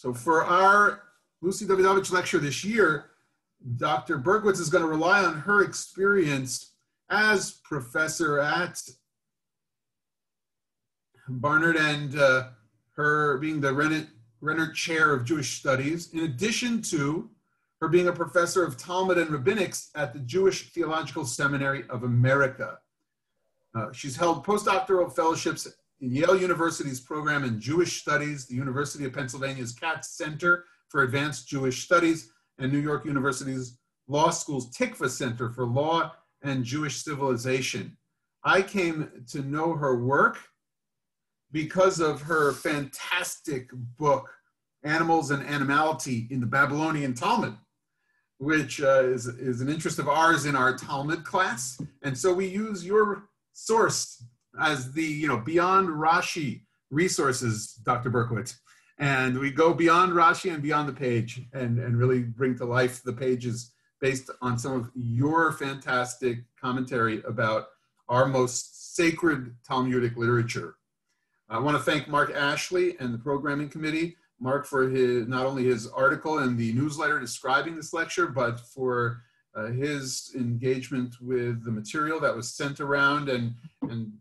So for our Lucy Dawidowicz lecture this year, Dr. Berkowitz is going to rely on her experience as professor at Barnard and uh, her being the Rennert, Rennert Chair of Jewish Studies, in addition to her being a professor of Talmud and Rabbinics at the Jewish Theological Seminary of America. Uh, she's held postdoctoral fellowships Yale University's program in Jewish Studies, the University of Pennsylvania's Katz Center for Advanced Jewish Studies, and New York University's Law School's Tikvah Center for Law and Jewish Civilization. I came to know her work because of her fantastic book, Animals and Animality in the Babylonian Talmud, which uh, is, is an interest of ours in our Talmud class. And so we use your source as the, you know, beyond Rashi resources, Dr. Berkowitz. And we go beyond Rashi and beyond the page and, and really bring to life the pages based on some of your fantastic commentary about our most sacred Talmudic literature. I want to thank Mark Ashley and the programming committee. Mark for his not only his article in the newsletter describing this lecture, but for uh, his engagement with the material that was sent around. And, and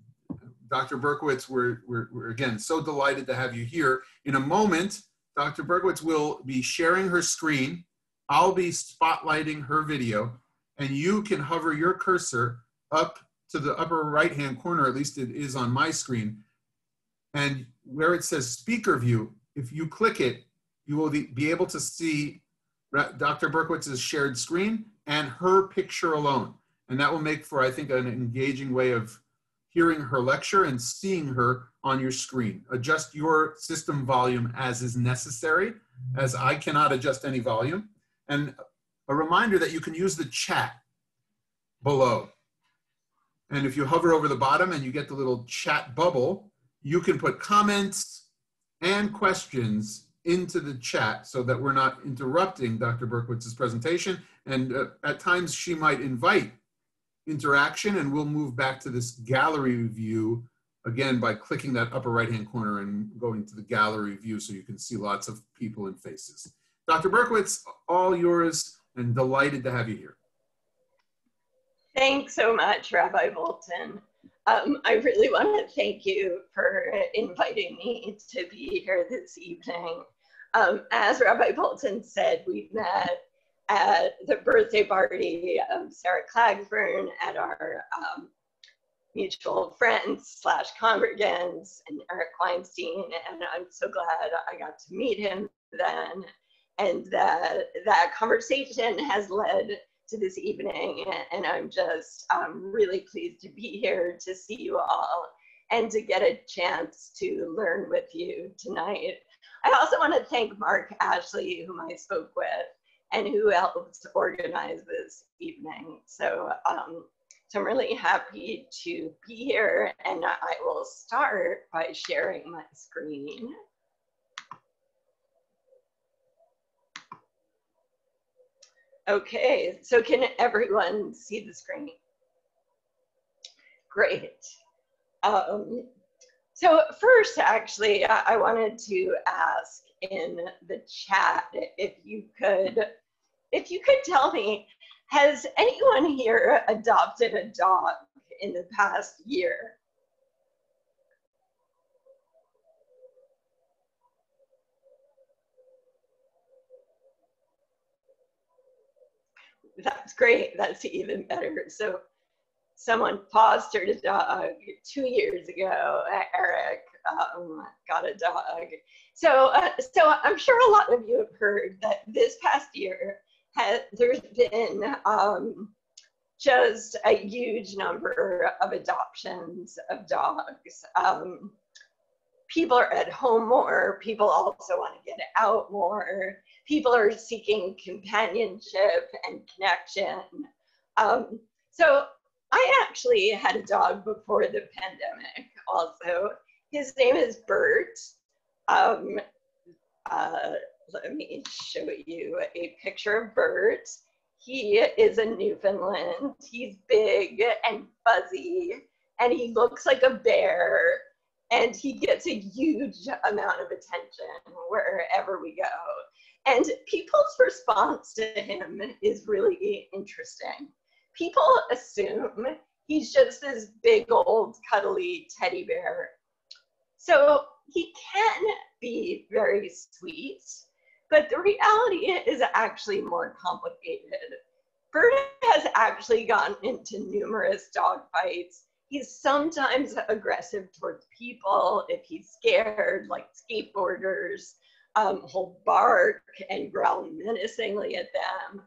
Dr. Berkowitz, we're, we're, we're again so delighted to have you here. In a moment, Dr. Berkowitz will be sharing her screen. I'll be spotlighting her video, and you can hover your cursor up to the upper right hand corner, at least it is on my screen, and where it says speaker view, if you click it, you will be able to see Dr. Berkowitz's shared screen and her picture alone. And that will make for, I think, an engaging way of hearing her lecture and seeing her on your screen. Adjust your system volume as is necessary, as I cannot adjust any volume. And a reminder that you can use the chat below. And if you hover over the bottom and you get the little chat bubble, you can put comments and questions into the chat so that we're not interrupting Dr. Berkowitz's presentation. And uh, at times she might invite interaction and we'll move back to this gallery view again by clicking that upper right hand corner and going to the gallery view so you can see lots of people and faces. Dr. Berkowitz, all yours and delighted to have you here. Thanks so much, Rabbi Bolton. Um, I really want to thank you for inviting me to be here this evening. Um, as Rabbi Bolton said, we met at the birthday party of Sarah Klagsbrun at our um, mutual friends slash congregants and Eric Weinstein, and I'm so glad I got to meet him then, and that that conversation has led to this evening. And I'm just um, really pleased to be here to see you all and to get a chance to learn with you tonight. I also want to thank Mark Ashley, whom I spoke with, and who helped organize this evening. So, um, so I'm really happy to be here, and I will start by sharing my screen. Okay, so can everyone see the screen? Great. Um, so first, actually, I wanted to ask in the chat if you could, if you could tell me, has anyone here adopted a dog in the past year? That's great. That's even better. So someone fostered a dog two years ago. Eric um, got a dog. So, uh, so I'm sure a lot of you have heard that this past year there's been um, just a huge number of adoptions of dogs. Um, people are at home more. People also want to get out more people are seeking companionship and connection. Um, so I actually had a dog before the pandemic also. His name is Bert. Um, uh, let me show you a picture of Bert. He is a Newfoundland. He's big and fuzzy, and he looks like a bear. and he gets a huge amount of attention wherever we go. And people's response to him is really interesting. People assume he's just this big old cuddly teddy bear. So he can be very sweet, but the reality is actually more complicated. Bert has actually gotten into numerous dog fights. He's sometimes aggressive towards people if he's scared, like skateboarders. Um, he'll bark and growl menacingly at them,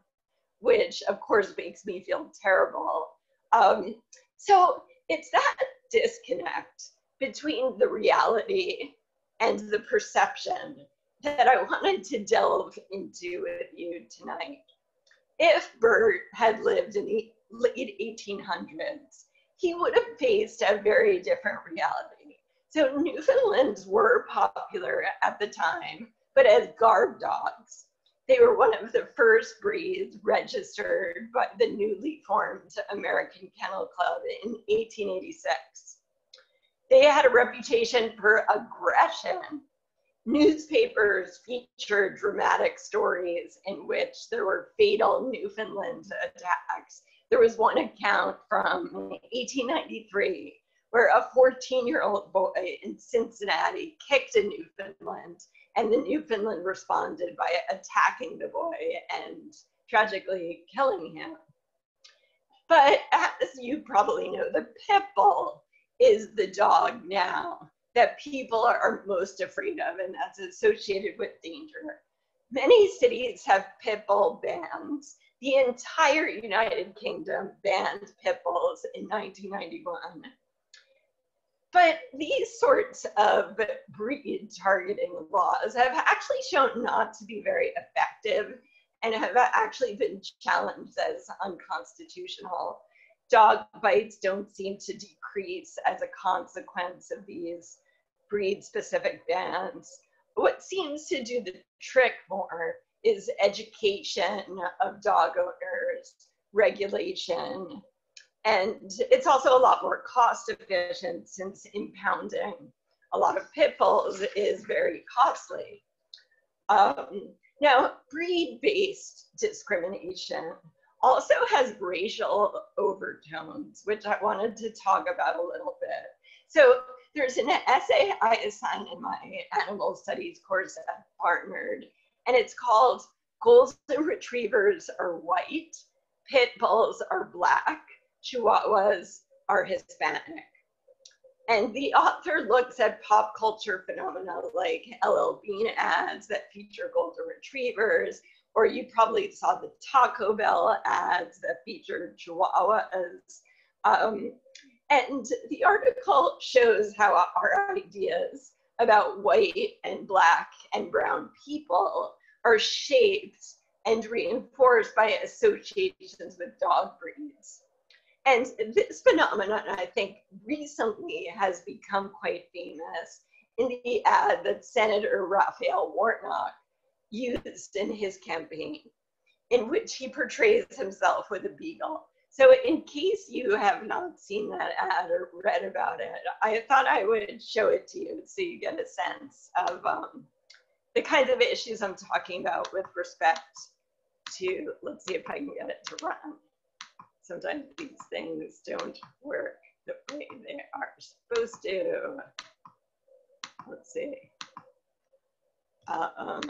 which of course makes me feel terrible. Um, so it's that disconnect between the reality and the perception that I wanted to delve into with you tonight. If Bert had lived in the late 1800s, he would have faced a very different reality. So Newfoundlands were popular at the time, but as guard dogs. They were one of the first breeds registered by the newly formed American Kennel Club in 1886. They had a reputation for aggression. Newspapers featured dramatic stories in which there were fatal Newfoundland attacks. There was one account from 1893 where a 14 year old boy in Cincinnati kicked a Newfoundland, and the Newfoundland responded by attacking the boy and tragically killing him. But as you probably know, the pit bull is the dog now that people are most afraid of, and that's associated with danger. Many cities have pit bull bans. The entire United Kingdom banned pit bulls in 1991. But these sorts of breed targeting laws have actually shown not to be very effective and have actually been challenged as unconstitutional dog bites don't seem to decrease as a consequence of these breed specific bans. What seems to do the trick more is education of dog owners, regulation, and it's also a lot more cost efficient since impounding a lot of pit bulls is very costly. Um, now, breed based discrimination also has racial overtones, which I wanted to talk about a little bit. So there's an essay I assigned in my animal studies course Barnard, and it's called Golden Retrievers are white, Pit Bulls are black, Chihuahuas are Hispanic. And the author looks at pop culture phenomena like LL Bean ads that feature golden retrievers, or you probably saw the Taco Bell ads that featured chihuahuas. Um, and the article shows how our ideas about white and black and brown people are shaped and reinforced by associations with dog breeds. And this phenomenon, I think, recently has become quite famous in the ad that Senator Raphael Warnock used in his campaign, in which he portrays himself with a beagle. So, in case you have not seen that ad or read about it, I thought I would show it to you so you get a sense of um, the kinds of issues I'm talking about with respect to, let's see if I can get it to run. Sometimes these things don't work the way they are supposed to. Let's see. Uh, um,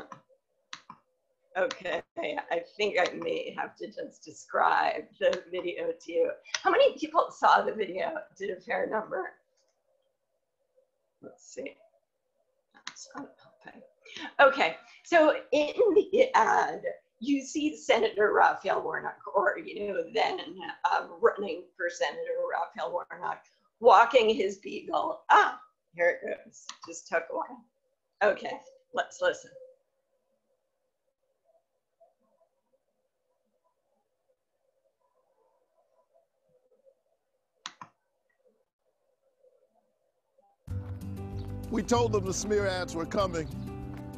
Okay, I think I may have to just describe the video to you. How many people saw the video? Did a fair number? Let's see. That's. Okay, so in the ad, you see Senator Raphael Warnock, or you know, then um, running for Senator Raphael Warnock, walking his beagle. Ah, here it goes. Just took a while. Okay, let's listen. We told them the smear ads were coming,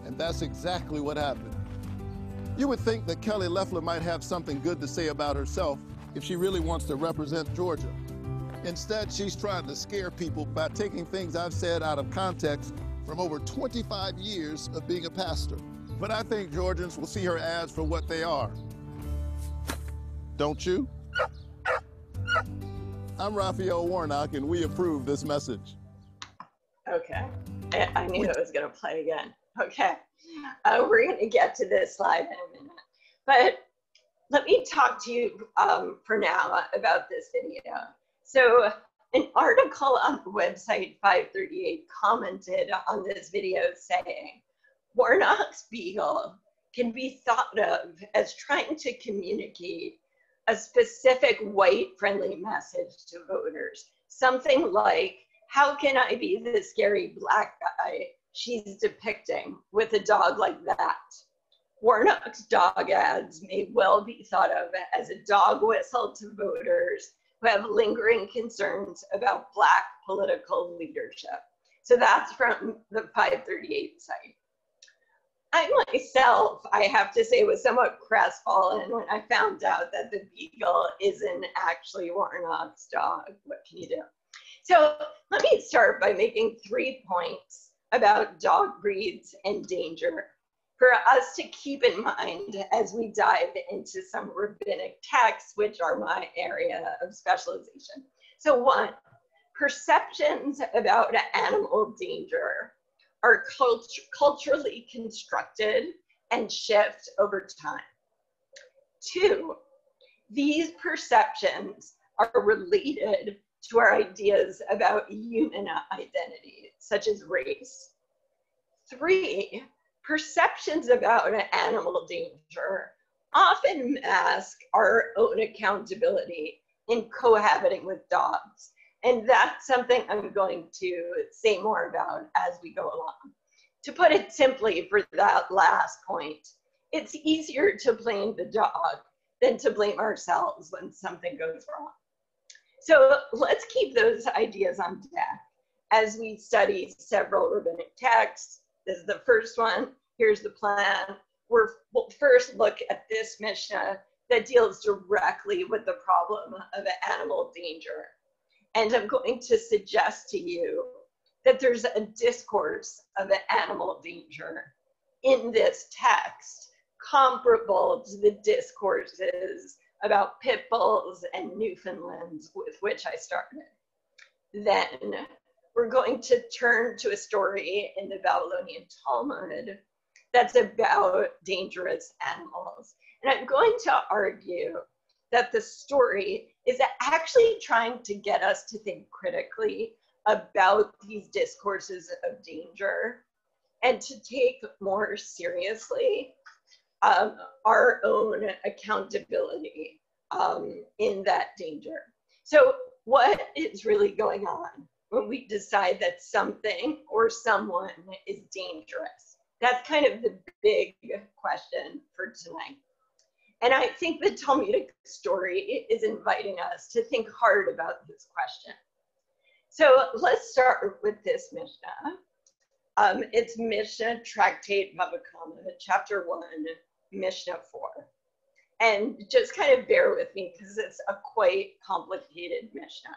and that's exactly what happened. You would think that Kelly Loeffler might have something good to say about herself if she really wants to represent Georgia. Instead, she's trying to scare people by taking things I've said out of context from over 25 years of being a pastor. But I think Georgians will see her ads for what they are. Don't you? I'm Raphael Warnock, and we approve this message. Okay. I, I knew it was going to play again. Okay. Uh, we're going to get to this slide in a minute. But let me talk to you um, for now about this video. So an article on the website 538 commented on this video saying, Warnock's Beagle can be thought of as trying to communicate a specific white friendly message to voters. Something like, how can I be the scary black guy she's depicting with a dog like that? Warnock's dog ads may well be thought of as a dog whistle to voters who have lingering concerns about Black political leadership. So that's from the 538 site. I myself, I have to say, was somewhat crestfallen when I found out that the beagle isn't actually Warnock's dog. What can you do? So let me start by making three points about dog breeds and danger for us to keep in mind as we dive into some rabbinic texts, which are my area of specialization. So one, perceptions about animal danger are cult- culturally constructed and shift over time. Two, these perceptions are related to our ideas about human identity, such as race. Three, perceptions about animal danger often mask our own accountability in cohabiting with dogs. And that's something I'm going to say more about as we go along. To put it simply, for that last point, it's easier to blame the dog than to blame ourselves when something goes wrong. So let's keep those ideas on deck as we study several rabbinic texts. This is the first one. Here's the plan. We're, we'll first look at this Mishnah that deals directly with the problem of animal danger. And I'm going to suggest to you that there's a discourse of animal danger in this text comparable to the discourses about pit bulls and Newfoundlands with which I started. Then we're going to turn to a story in the Babylonian Talmud that's about dangerous animals. And I'm going to argue that the story is actually trying to get us to think critically about these discourses of danger and to take more seriously um, our own accountability um, in that danger. So, what is really going on when we decide that something or someone is dangerous? That's kind of the big question for tonight. And I think the Talmudic story is inviting us to think hard about this question. So let's start with this Mishnah. Um, it's Mishnah Tractate Bava Kama, chapter 1, Mishnah 4. And just kind of bear with me because it's a quite complicated Mishnah.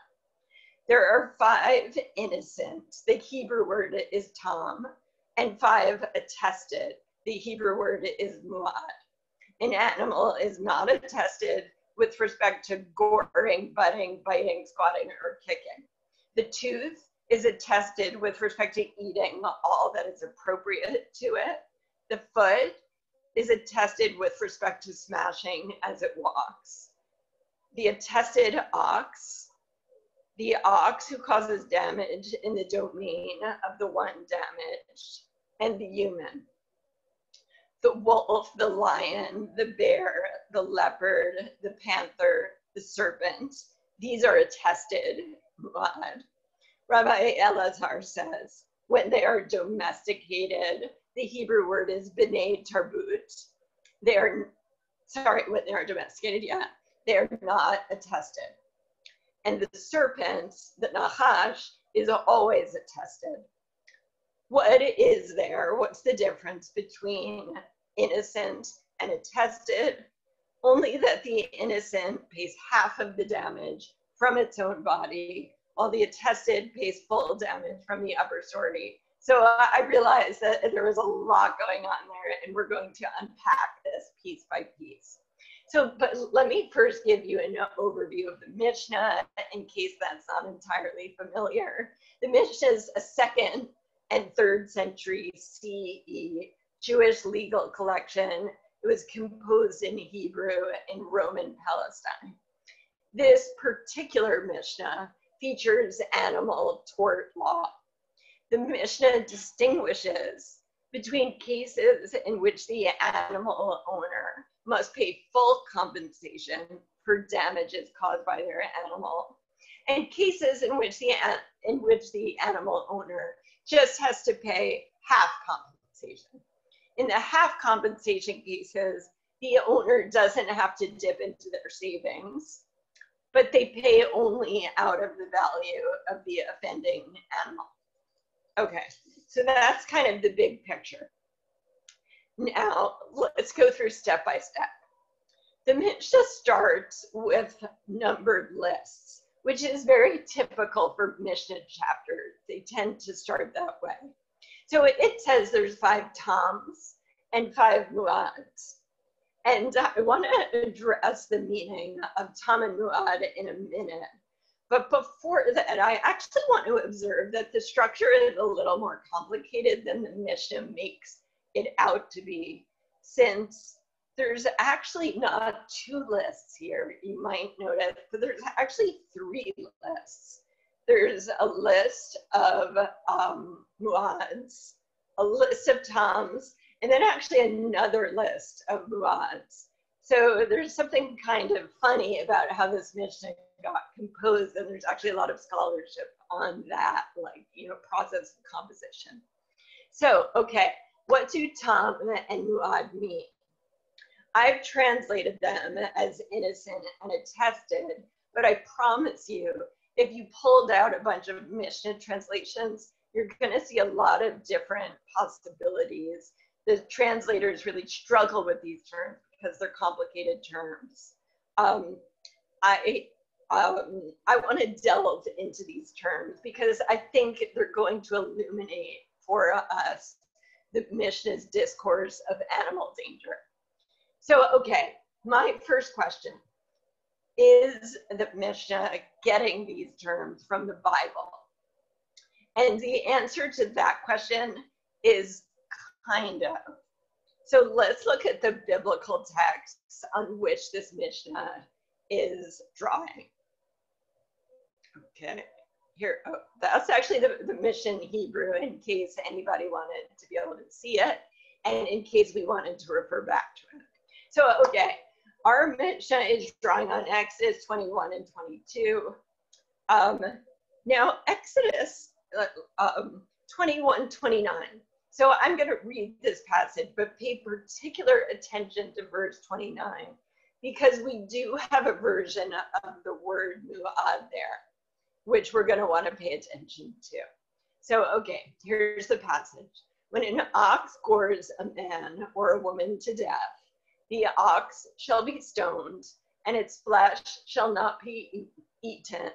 There are five innocent. The Hebrew word is tam, and five attested. The Hebrew word is muad an animal is not attested with respect to goring, butting, biting, squatting, or kicking. The tooth is attested with respect to eating all that is appropriate to it. The foot is attested with respect to smashing as it walks. The attested ox, the ox who causes damage in the domain of the one damaged, and the human the wolf, the lion, the bear, the leopard, the panther, the serpent. These are attested. Rabbi Elazar says, when they are domesticated, the Hebrew word is b'nei tarbut. They are, sorry, when they are domesticated, yeah, they are not attested. And the serpent, the nachash, is always attested what is there? What's the difference between innocent and attested? Only that the innocent pays half of the damage from its own body, while the attested pays full damage from the upper story. So I realized that there was a lot going on there, and we're going to unpack this piece by piece. So, but let me first give you an overview of the Mishnah in case that's not entirely familiar. The Mishnah is a second and third century CE Jewish legal collection. It was composed in Hebrew in Roman Palestine. This particular Mishnah features animal tort law. The Mishnah distinguishes between cases in which the animal owner must pay full compensation for damages caused by their animal and cases in which the in which the animal owner just has to pay half compensation. In the half compensation cases, the owner doesn't have to dip into their savings, but they pay only out of the value of the offending animal. Okay, so that's kind of the big picture. Now, let's go through step by step. The Mishnah starts with numbered lists, which is very typical for Mishnah chapters. They tend to start that way. So it, it says there's five toms and five muads. And I want to address the meaning of tom and muad in a minute. But before that, I actually want to observe that the structure is a little more complicated than the Mishnah makes it out to be, since there's actually not two lists here, you might notice, but there's actually three lists. There's a list of um, muads, a list of toms, and then actually another list of muads. So there's something kind of funny about how this Mishnah got composed, and there's actually a lot of scholarship on that, like, you know, process of composition. So, okay, what do Tom and Muad mean? I've translated them as innocent and attested, but I promise you, if you pulled out a bunch of Mishnah translations, you're going to see a lot of different possibilities. The translators really struggle with these terms because they're complicated terms. Um, I um, I want to delve into these terms because I think they're going to illuminate for us the Mishnah's discourse of animal danger. So, okay, my first question is the Mishnah getting these terms from the Bible? And the answer to that question is kind of. So let's look at the biblical texts on which this Mishnah is drawing. Okay, here, oh, that's actually the, the Mishnah Hebrew in case anybody wanted to be able to see it and in case we wanted to refer back to it. So, okay, our Mishnah is drawing on Exodus 21 and 22. Um, now, Exodus uh, um, 21, 29. So I'm going to read this passage, but pay particular attention to verse 29 because we do have a version of the word mu'ad there which we're going to want to pay attention to. So, okay, here's the passage. When an ox gores a man or a woman to death, the ox shall be stoned, and its flesh shall not be eaten,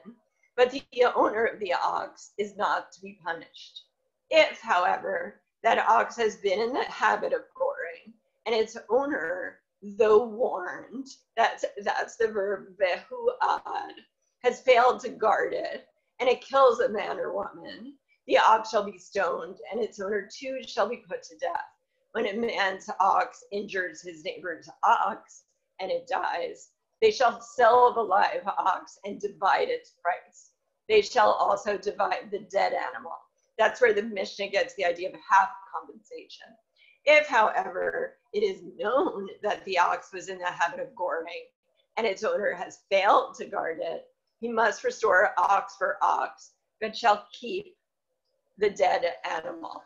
but the owner of the ox is not to be punished. If, however, that ox has been in the habit of goring, and its owner, though warned, that's, that's the verb behuad, has failed to guard it, and it kills a man or woman, the ox shall be stoned, and its owner too shall be put to death. When a man's ox injures his neighbor's ox and it dies, they shall sell the live ox and divide its price. They shall also divide the dead animal. That's where the Mishnah gets the idea of half compensation. If, however, it is known that the ox was in the habit of goring and its owner has failed to guard it, he must restore ox for ox, but shall keep the dead animal.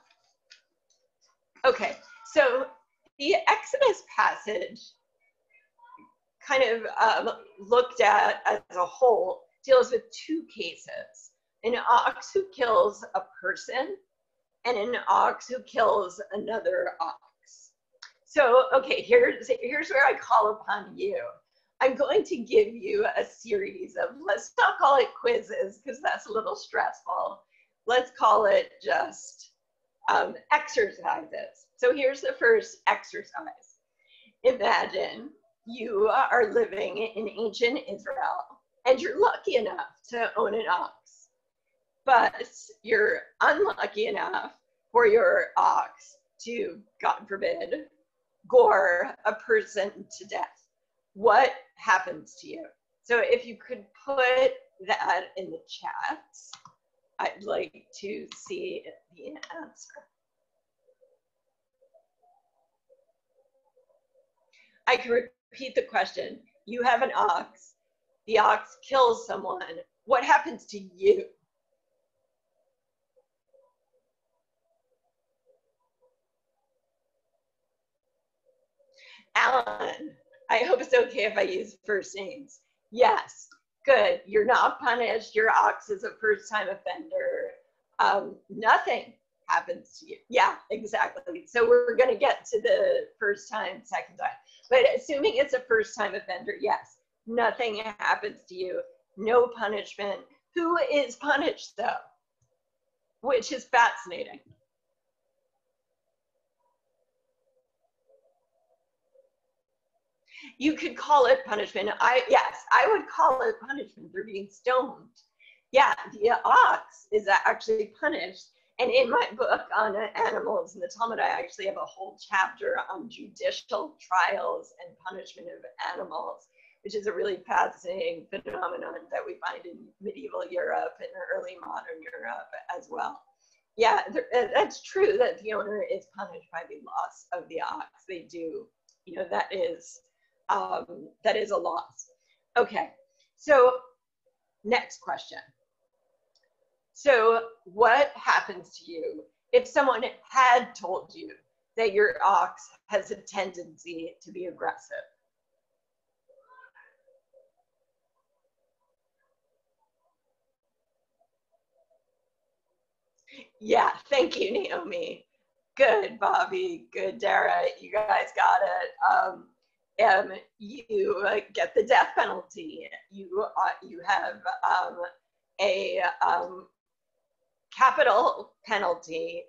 Okay, so the Exodus passage kind of um, looked at as a whole deals with two cases an ox who kills a person and an ox who kills another ox. So, okay, here's, here's where I call upon you I'm going to give you a series of, let's not call it quizzes because that's a little stressful. Let's call it just um, exercises. So here's the first exercise. Imagine you are living in ancient Israel and you're lucky enough to own an ox, but you're unlucky enough for your ox to, God forbid, gore a person to death what happens to you? So if you could put that in the chat, I'd like to see the answer. I can repeat the question. You have an ox. The ox kills someone. What happens to you? Alan, I hope it's okay if I use first names. Yes, good. You're not punished. Your ox is a first time offender. Um, nothing happens to you. Yeah, exactly. So we're going to get to the first time, second time. But assuming it's a first time offender, yes, nothing happens to you. No punishment. Who is punished though? Which is fascinating. You could call it punishment. I yes, I would call it punishment. They're being stoned. Yeah, the ox is actually punished. And in my book on animals in the Talmud, I actually have a whole chapter on judicial trials and punishment of animals, which is a really fascinating phenomenon that we find in medieval Europe and early modern Europe as well. Yeah, that's true that the owner is punished by the loss of the ox. They do, you know, that is um, that is a loss. Okay, so next question. So what happens to you if someone had told you that your ox has a tendency to be aggressive? Yeah, thank you, Naomi. Good, Bobby. Good, Dara. You guys got it. Um, um, you uh, get the death penalty. You uh, you have um, a um, capital penalty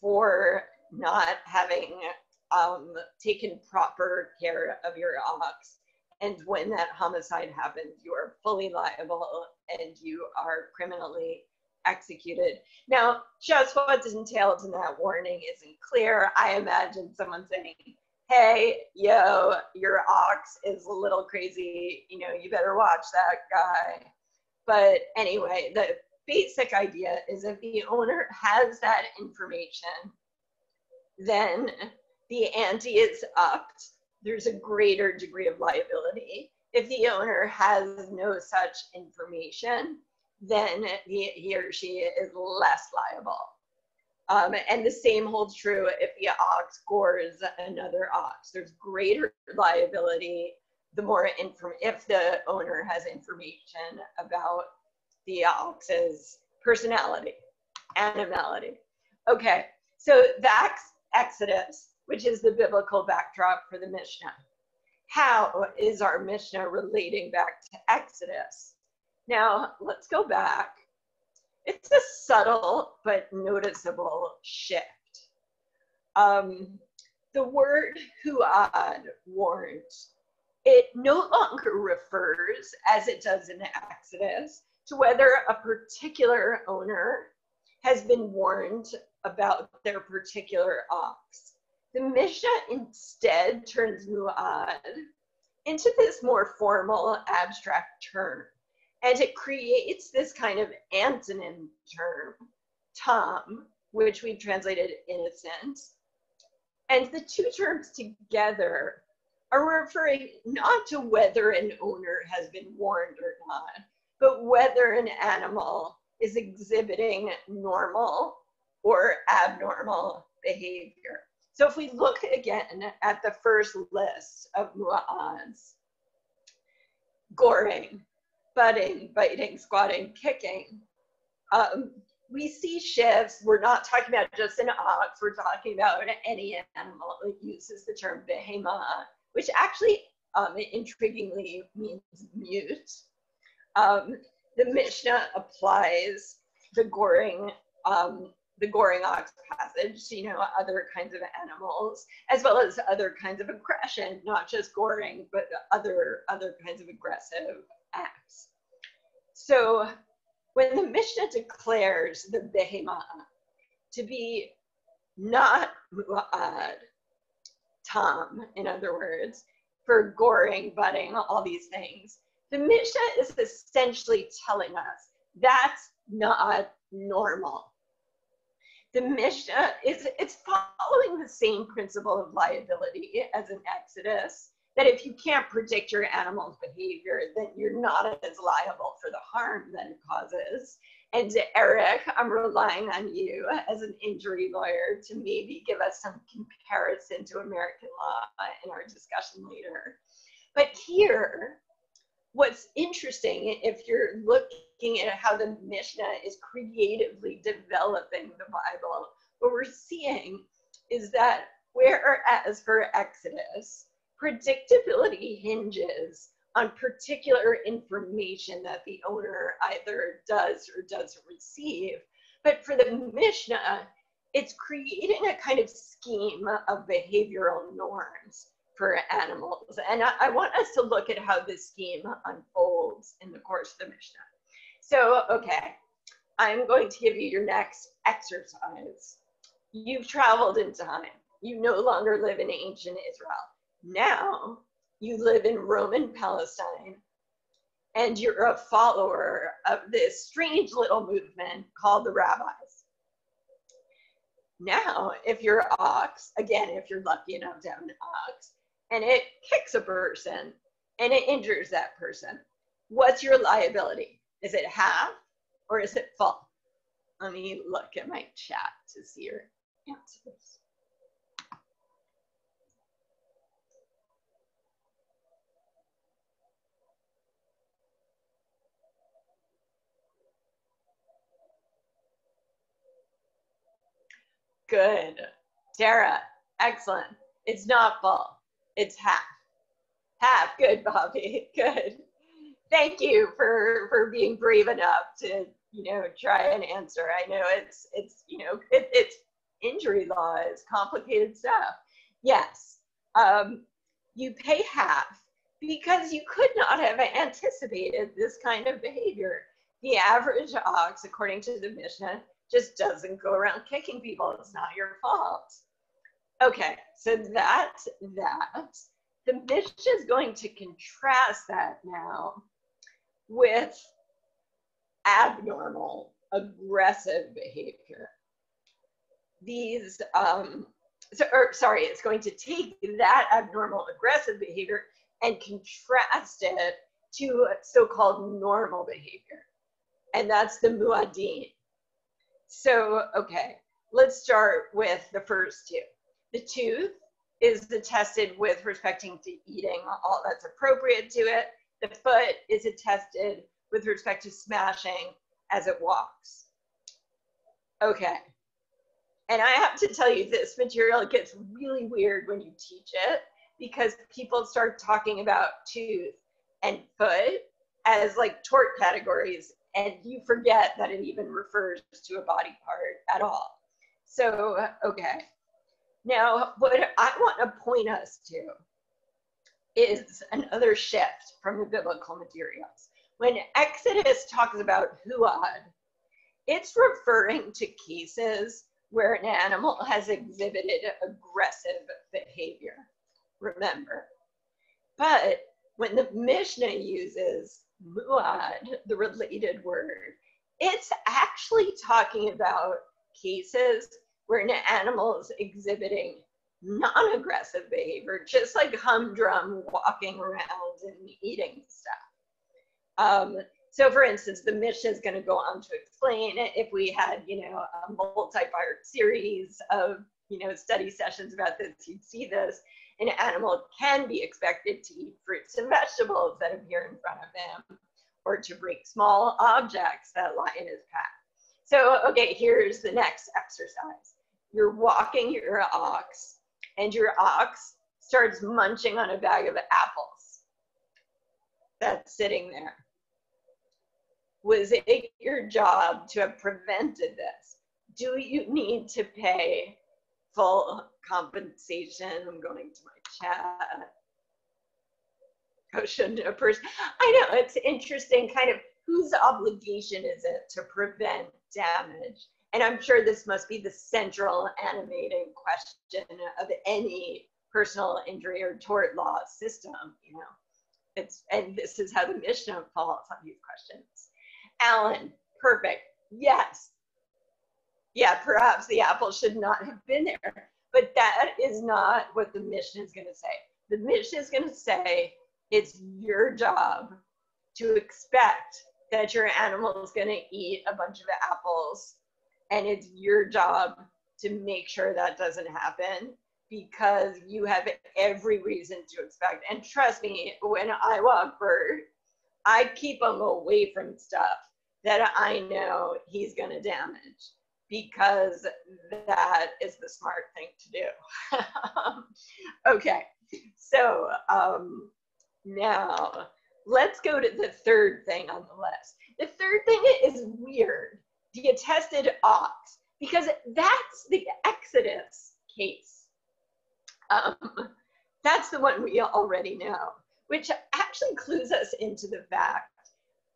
for not having um, taken proper care of your ox. And when that homicide happens, you are fully liable and you are criminally executed. Now, just what's entailed in that warning isn't clear. I imagine someone saying, hey, yo, your ox is a little crazy. You know, you better watch that guy. But anyway, the basic idea is if the owner has that information, then the ante is upped. There's a greater degree of liability. If the owner has no such information, then he or she is less liable. Um, and the same holds true if the ox gores another ox. There's greater liability the more inform if the owner has information about the ox's personality, animality. Okay, so that's Exodus, which is the biblical backdrop for the Mishnah. How is our Mishnah relating back to Exodus? Now, let's go back it's a subtle but noticeable shift. Um, the word huad warned, it no longer refers, as it does in Exodus, to whether a particular owner has been warned about their particular ox. The Mishnah instead turns mu'ad into this more formal, abstract term. And it creates this kind of antonym term, tom, which we've translated innocent. And the two terms together are referring not to whether an owner has been warned or not, but whether an animal is exhibiting normal or abnormal behavior. So if we look again at the first list of mu'ads, goring, butting, biting, squatting, kicking. Um, we see shifts. We're not talking about just an ox. We're talking about any animal that uses the term behemoth, which actually um, intriguingly means mute. Um, the Mishnah applies the goring, um, the goring ox passage to, you know, other kinds of animals, as well as other kinds of aggression, not just goring, but other, other kinds of aggressive acts. So when the Mishnah declares the behemah to be not mu'ad, tam, in other words, for goring, butting, all these things, the Mishnah is essentially telling us that's not normal. The Mishnah is it's following the same principle of liability as in Exodus, that if you can't predict your animal's behavior, then you're not as liable for the harm that it causes. And Eric, I'm relying on you as an injury lawyer to maybe give us some comparison to American law in our discussion later. But here, what's interesting, if you're looking at how the Mishnah is creatively developing the Bible, what we're seeing is that whereas for Exodus, predictability hinges on particular information that the owner either does or doesn't receive. But for the Mishnah, it's creating a kind of scheme of behavioral norms for animals. And I, I, want us to look at how this scheme unfolds in the course of the Mishnah. So, okay, I'm going to give you your next exercise. You've traveled in time. You no longer live in ancient Israel. Now you live in Roman Palestine and you're a follower of this strange little movement called the rabbis. Now, if your ox, again, if you're lucky enough to have an ox, and it kicks a person and it injures that person, what's your liability? Is it half or is it full? Let me look at my chat to see your answers. Good. Tara, excellent. It's not full. It's half. Half. Good, Bobby. Good. Thank you for for being brave enough to you know try and answer. I know it's it's you know it, it's injury law. It's complicated stuff. Yes. Um, you pay half because you could not have anticipated this kind of behavior. The average ox, according to the Mishnah, just doesn't go around kicking people. It's not your fault. Okay, so that, that, the Mishnah is going to contrast that now with abnormal, aggressive behavior. These, um, so, or, sorry, it's going to take that abnormal, aggressive behavior and contrast it to so-called normal behavior. And that's the muadin. So, okay, let's start with the first two. The tooth is attested with respecting to eating all that's appropriate to it. The foot is attested with respect to smashing as it walks. Okay. And I have to tell you, this material gets really weird when you teach it because people start talking about tooth and foot as like tort categories and you forget that it even refers to a body part at all. So, okay. Now, what I want to point us to is another shift from the biblical materials. When Exodus talks about huad, it's referring to cases where an animal has exhibited aggressive behavior. Remember. But when the Mishnah uses muad, the related word, it's actually talking about cases where an animal is exhibiting non-aggressive behavior, just like humdrum walking around and eating stuff. Um, so for instance, the Mishnah is going to go on to explain if we had, you know, a multi-part series of, you know, study sessions about this, you'd see this. An animal can be expected to eat fruits and vegetables that appear in front of him or to break small objects that lie in his path. So, okay, here's the next exercise. You're walking your ox, and your ox starts munching on a bag of apples that's sitting there. Was it your job to have prevented this? Do you need to pay full compensation? I'm going to my chat. A person? I know it's interesting, kind of whose obligation is it to prevent damage? And I'm sure this must be the central animating question of any personal injury or tort law system, you know. It's and this is how the Mishnah falls on these questions. Alan, perfect. Yes. Yeah, perhaps the apple should not have been there. But that is not what the Mishnah is going to say. The Mishnah is going to say it's your job to expect that your animal is going to eat a bunch of apples and it's your job to make sure that doesn't happen because you have every reason to expect. And trust me, when I walk Bert, I keep him away from stuff that I know he's going to damage because that is the smart thing to do. okay, so um, now let's go to the third thing on the list. The third thing is weird the attested ox, because that's the Exodus case. Um, that's the one we already know, which actually clues us into the fact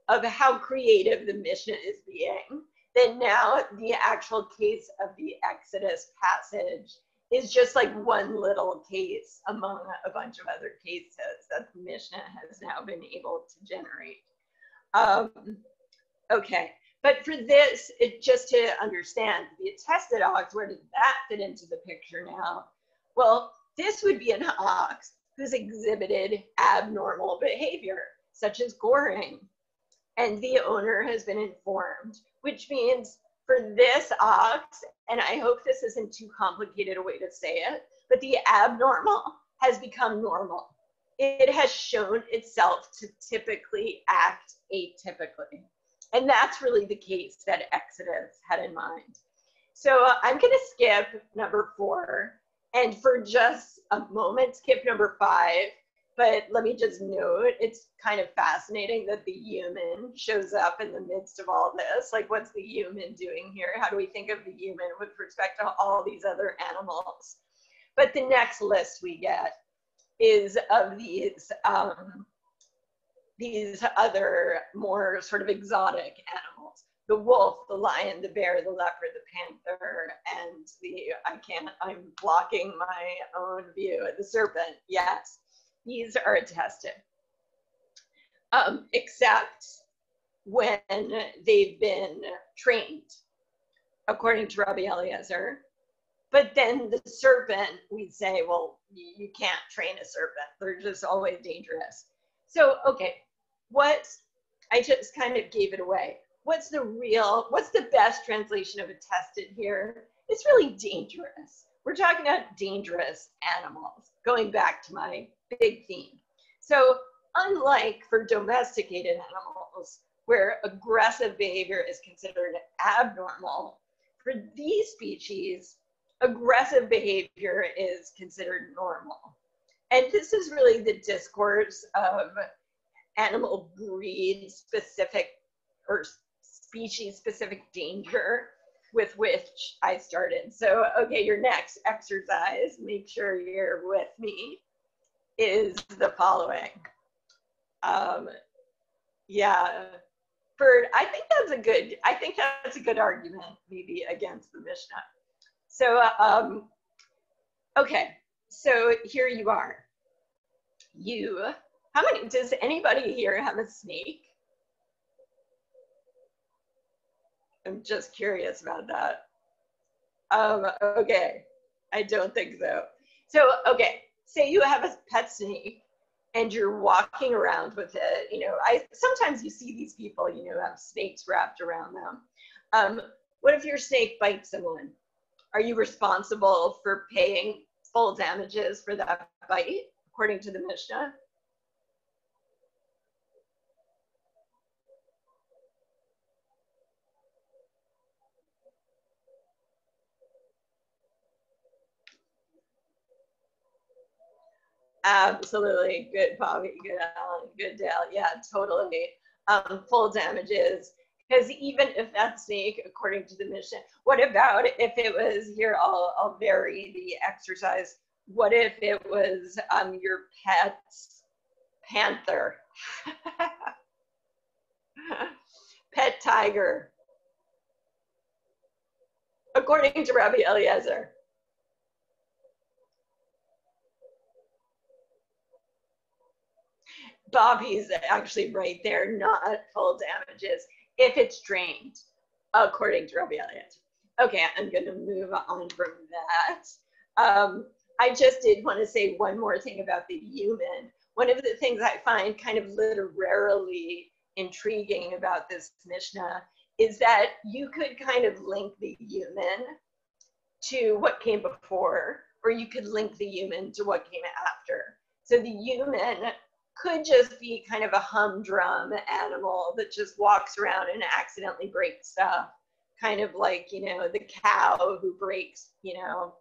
of how creative the Mishnah is being. That now the actual case of the Exodus passage is just like one little case among a bunch of other cases that the Mishnah has now been able to generate. Um, okay, but for this, it, just to understand the attested ox, where does that fit into the picture now? Well, this would be an ox who's exhibited abnormal behavior, such as goring. And the owner has been informed, which means for this ox, and I hope this isn't too complicated a way to say it, but the abnormal has become normal. It has shown itself to typically act atypically. And that's really the case that Exodus had in mind. So I'm going to skip number four and for just a moment skip number five. But let me just note it's kind of fascinating that the human shows up in the midst of all this. Like, what's the human doing here? How do we think of the human with respect to all these other animals? But the next list we get is of these um, these other more sort of exotic animals the wolf, the lion, the bear, the leopard, the panther, and the, I can't, I'm blocking my own view, the serpent, yes, these are attested. Um, except when they've been trained, according to Rabbi Eliezer. But then the serpent, we'd say, well, you can't train a serpent. They're just always dangerous. So, okay, what I just kind of gave it away. What's the real, what's the best translation of attested here? It's really dangerous. We're talking about dangerous animals, going back to my big theme. So, unlike for domesticated animals, where aggressive behavior is considered abnormal, for these species, aggressive behavior is considered normal. And this is really the discourse of animal breed specific or species specific danger with which I started. So, okay, your next exercise, make sure you're with me, is the following. Um, yeah, for I think that's a good. I think that's a good argument, maybe against the Mishnah. So, um, okay, so here you are. You how many, does anybody here have a snake? I'm just curious about that. Um, okay, I don't think so. So, okay, say you have a pet snake and you're walking around with it. You know, I sometimes you see these people, you know, have snakes wrapped around them. Um, what if your snake bites someone? Are you responsible for paying full damages for that bite, according to the Mishnah? Absolutely. Good, Bobby. Good, Alan. Good, Dale. Yeah, totally. Um, full damages. Because even if that's snake, according to the Mishnah, what about if it was here? I'll, I'll vary the exercise. What if it was um, your pet's panther? Pet tiger. According to Rabbi Eliezer. Bobby's actually right there, not full damages if it's drained, according to Rabbi Eliezer. Okay, I'm going to move on from that. Um, I just did want to say one more thing about the human. One of the things I find kind of literarily intriguing about this Mishnah is that you could kind of link the human to what came before, or you could link the human to what came after. So the human could just be kind of a humdrum animal that just walks around and accidentally breaks stuff. Kind of like, you know, the cow who breaks, you know,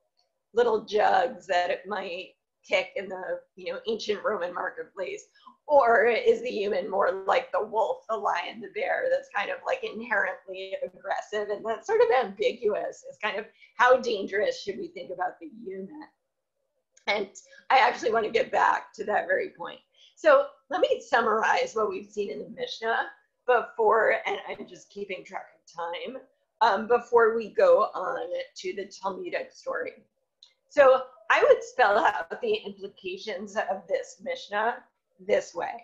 little jugs that it might kick in the, you know, ancient Roman marketplace. Or is the human more like the wolf, the lion, the bear that's kind of like inherently aggressive and that's sort of ambiguous? It's kind of how dangerous should we think about the human? And I actually want to get back to that very point. So let me summarize what we've seen in the Mishnah before, and I'm just keeping track of time, um, before we go on to the Talmudic story. So I would spell out the implications of this Mishnah this way.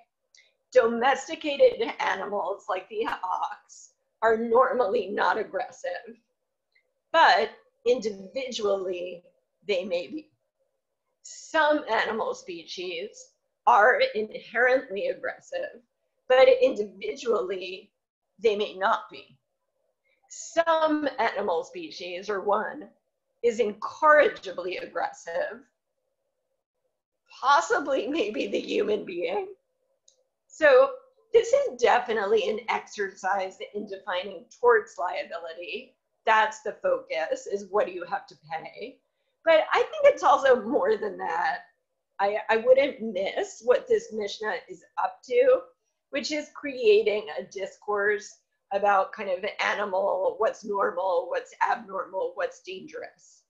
Domesticated animals like the ox are normally not aggressive, but individually they may be. Some animal species are inherently aggressive, but individually they may not be. Some animal species, or one, is incorrigibly aggressive, possibly maybe the human being. So this is definitely an exercise in defining torts liability. That's the focus, is what do you have to pay? But I think it's also more than that. I, I wouldn't miss what this Mishnah is up to, which is creating a discourse about kind of animal, what's normal, what's abnormal, what's dangerous.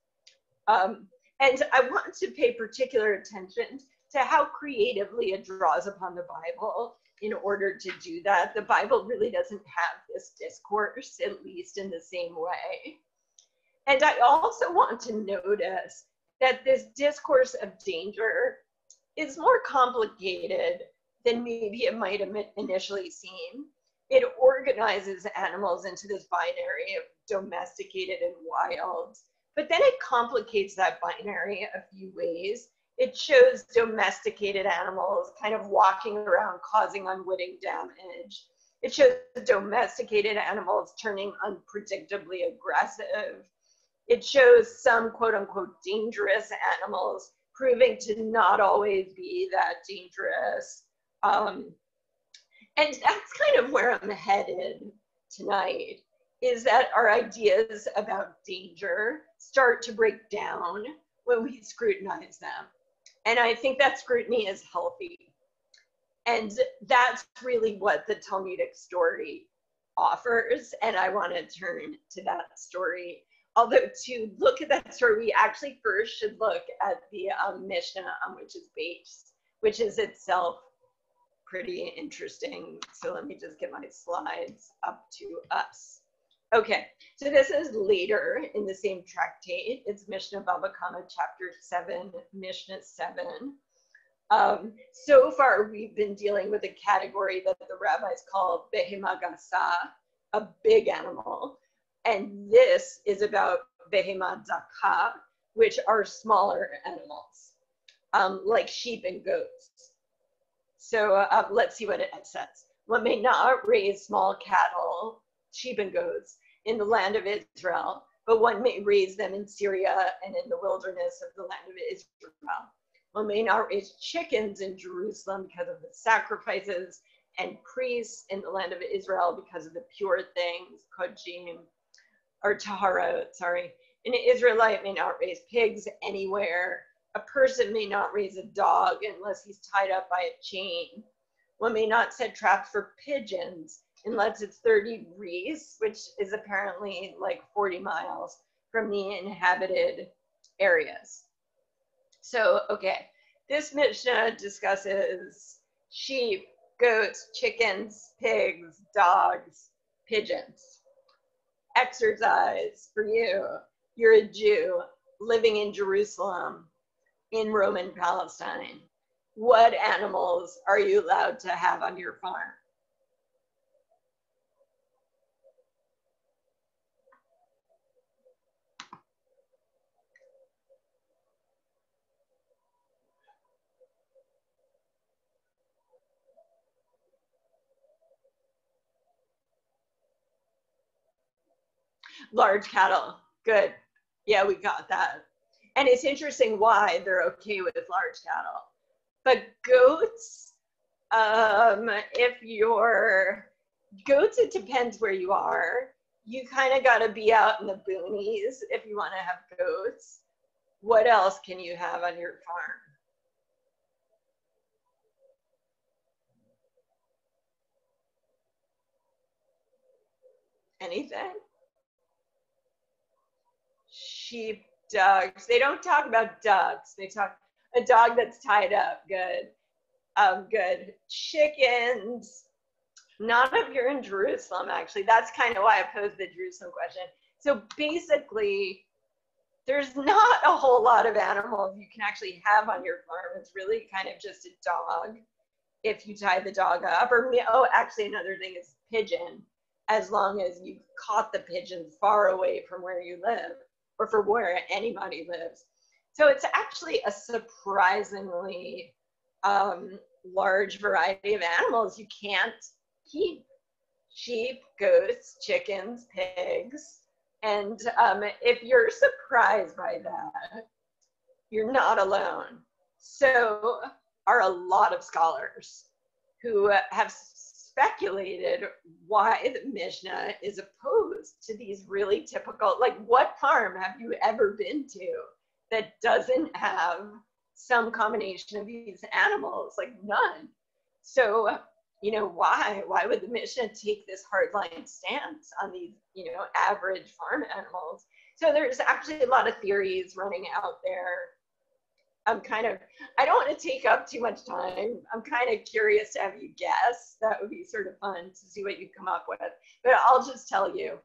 Um, and I want to pay particular attention to how creatively it draws upon the Bible in order to do that. The Bible really doesn't have this discourse, at least in the same way. And I also want to notice that this discourse of danger is more complicated than maybe it might have initially seemed. It organizes animals into this binary of domesticated and wild, but then it complicates that binary a few ways. It shows domesticated animals kind of walking around causing unwitting damage. It shows domesticated animals turning unpredictably aggressive it shows some quote unquote dangerous animals proving to not always be that dangerous. Um, and that's kind of where I'm headed tonight is that our ideas about danger start to break down when we scrutinize them. And I think that scrutiny is healthy. And that's really what the Talmudic story offers. And I want to turn to that story although to look at that story, we actually first should look at the um, Mishnah on which it's based, which is itself pretty interesting. So let me just get my slides up to us. Okay, so this is later in the same tractate. It's Mishnah Baba Kama, chapter 7, Mishnah 7. Um, so far, we've been dealing with a category that the rabbis call behema gasa, a big animal. And this is about behemah zakah, which are smaller animals, um, like sheep and goats. So uh, let's see what it says. One may not raise small cattle, sheep and goats, in the land of Israel, but one may raise them in Syria and in the wilderness of the land of Israel. One may not raise chickens in Jerusalem because of the sacrifices, and priests in the land of Israel because of the pure things, kodjim, or taharot, sorry. An Israelite may not raise pigs anywhere a person may not raise a dog unless he's tied up by a chain. One may not set traps for pigeons unless it's 30 degrees, which is apparently like 40 miles from the inhabited areas. So, okay, this Mishnah discusses sheep, goats, chickens, pigs, dogs, pigeons. Exercise for you. You're a Jew living in Jerusalem in Roman Palestine. What animals are you allowed to have on your farm? Large cattle. Good. Yeah, we got that. And it's interesting why they're okay with large cattle. But goats, um, if you're goats, it depends where you are. You kind of got to be out in the boonies if you want to have goats. What else can you have on your farm? Anything? Sheep, dogs. They don't talk about dogs. They talk a dog that's tied up. Good. Um, good. Chickens. Not if you're in Jerusalem, actually. That's kind of why I posed the Jerusalem question. So basically, there's not a whole lot of animals you can actually have on your farm. It's really kind of just a dog if you tie the dog up. Or, oh, actually, another thing is pigeon, as long as you caught the pigeon far away from where you live or for where anybody lives. So it's actually a surprisingly um, large variety of animals you can't keep sheep, goats, chickens, pigs. And um, if you're surprised by that, you're not alone. So are a lot of scholars who have speculated why the Mishnah is opposed to these really typical, like, what farm have you ever been to that doesn't have some combination of these animals? Like, none. So, you know, why? Why would the Mishnah take this hardline stance on these, you know, average farm animals? So there's actually a lot of theories running out there I'm kind of, I don't want to take up too much time. I'm kind of curious to have you guess. That would be sort of fun to see what you come up with. But I'll just tell you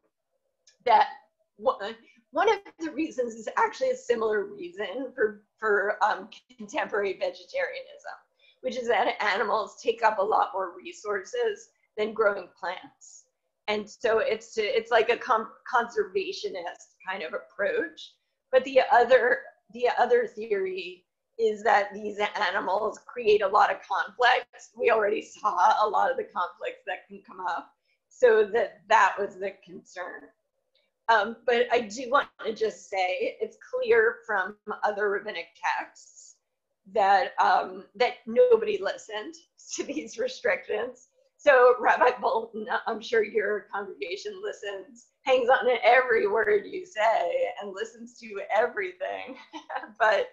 that one of the reasons is actually a similar reason for, for um, contemporary vegetarianism, which is that animals take up a lot more resources than growing plants. And so it's, it's like a conservationist kind of approach. But the other, the other theory is that these animals create a lot of conflicts. We already saw a lot of the conflicts that can come up. So that that was the concern. Um, but I do want to just say it's clear from other rabbinic texts that um, that nobody listened to these restrictions. So Rabbi Bolton, I'm sure your congregation listens, hangs on to every word you say and listens to everything. but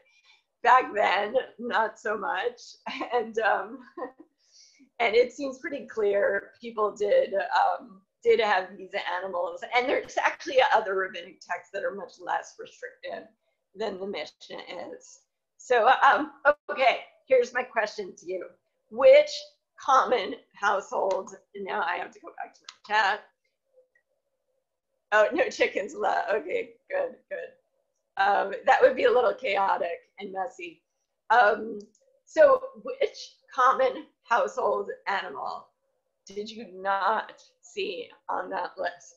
back then, not so much. And um, and it seems pretty clear people did um, did have these animals. And there's actually other rabbinic texts that are much less restrictive than the Mishnah is. So um, okay, here's my question to you: Which common household? Now I have to go back to the chat. Oh, no chickens left. Okay, good, good. Um, that would be a little chaotic and messy. Um, so which common household animal did you not see on that list?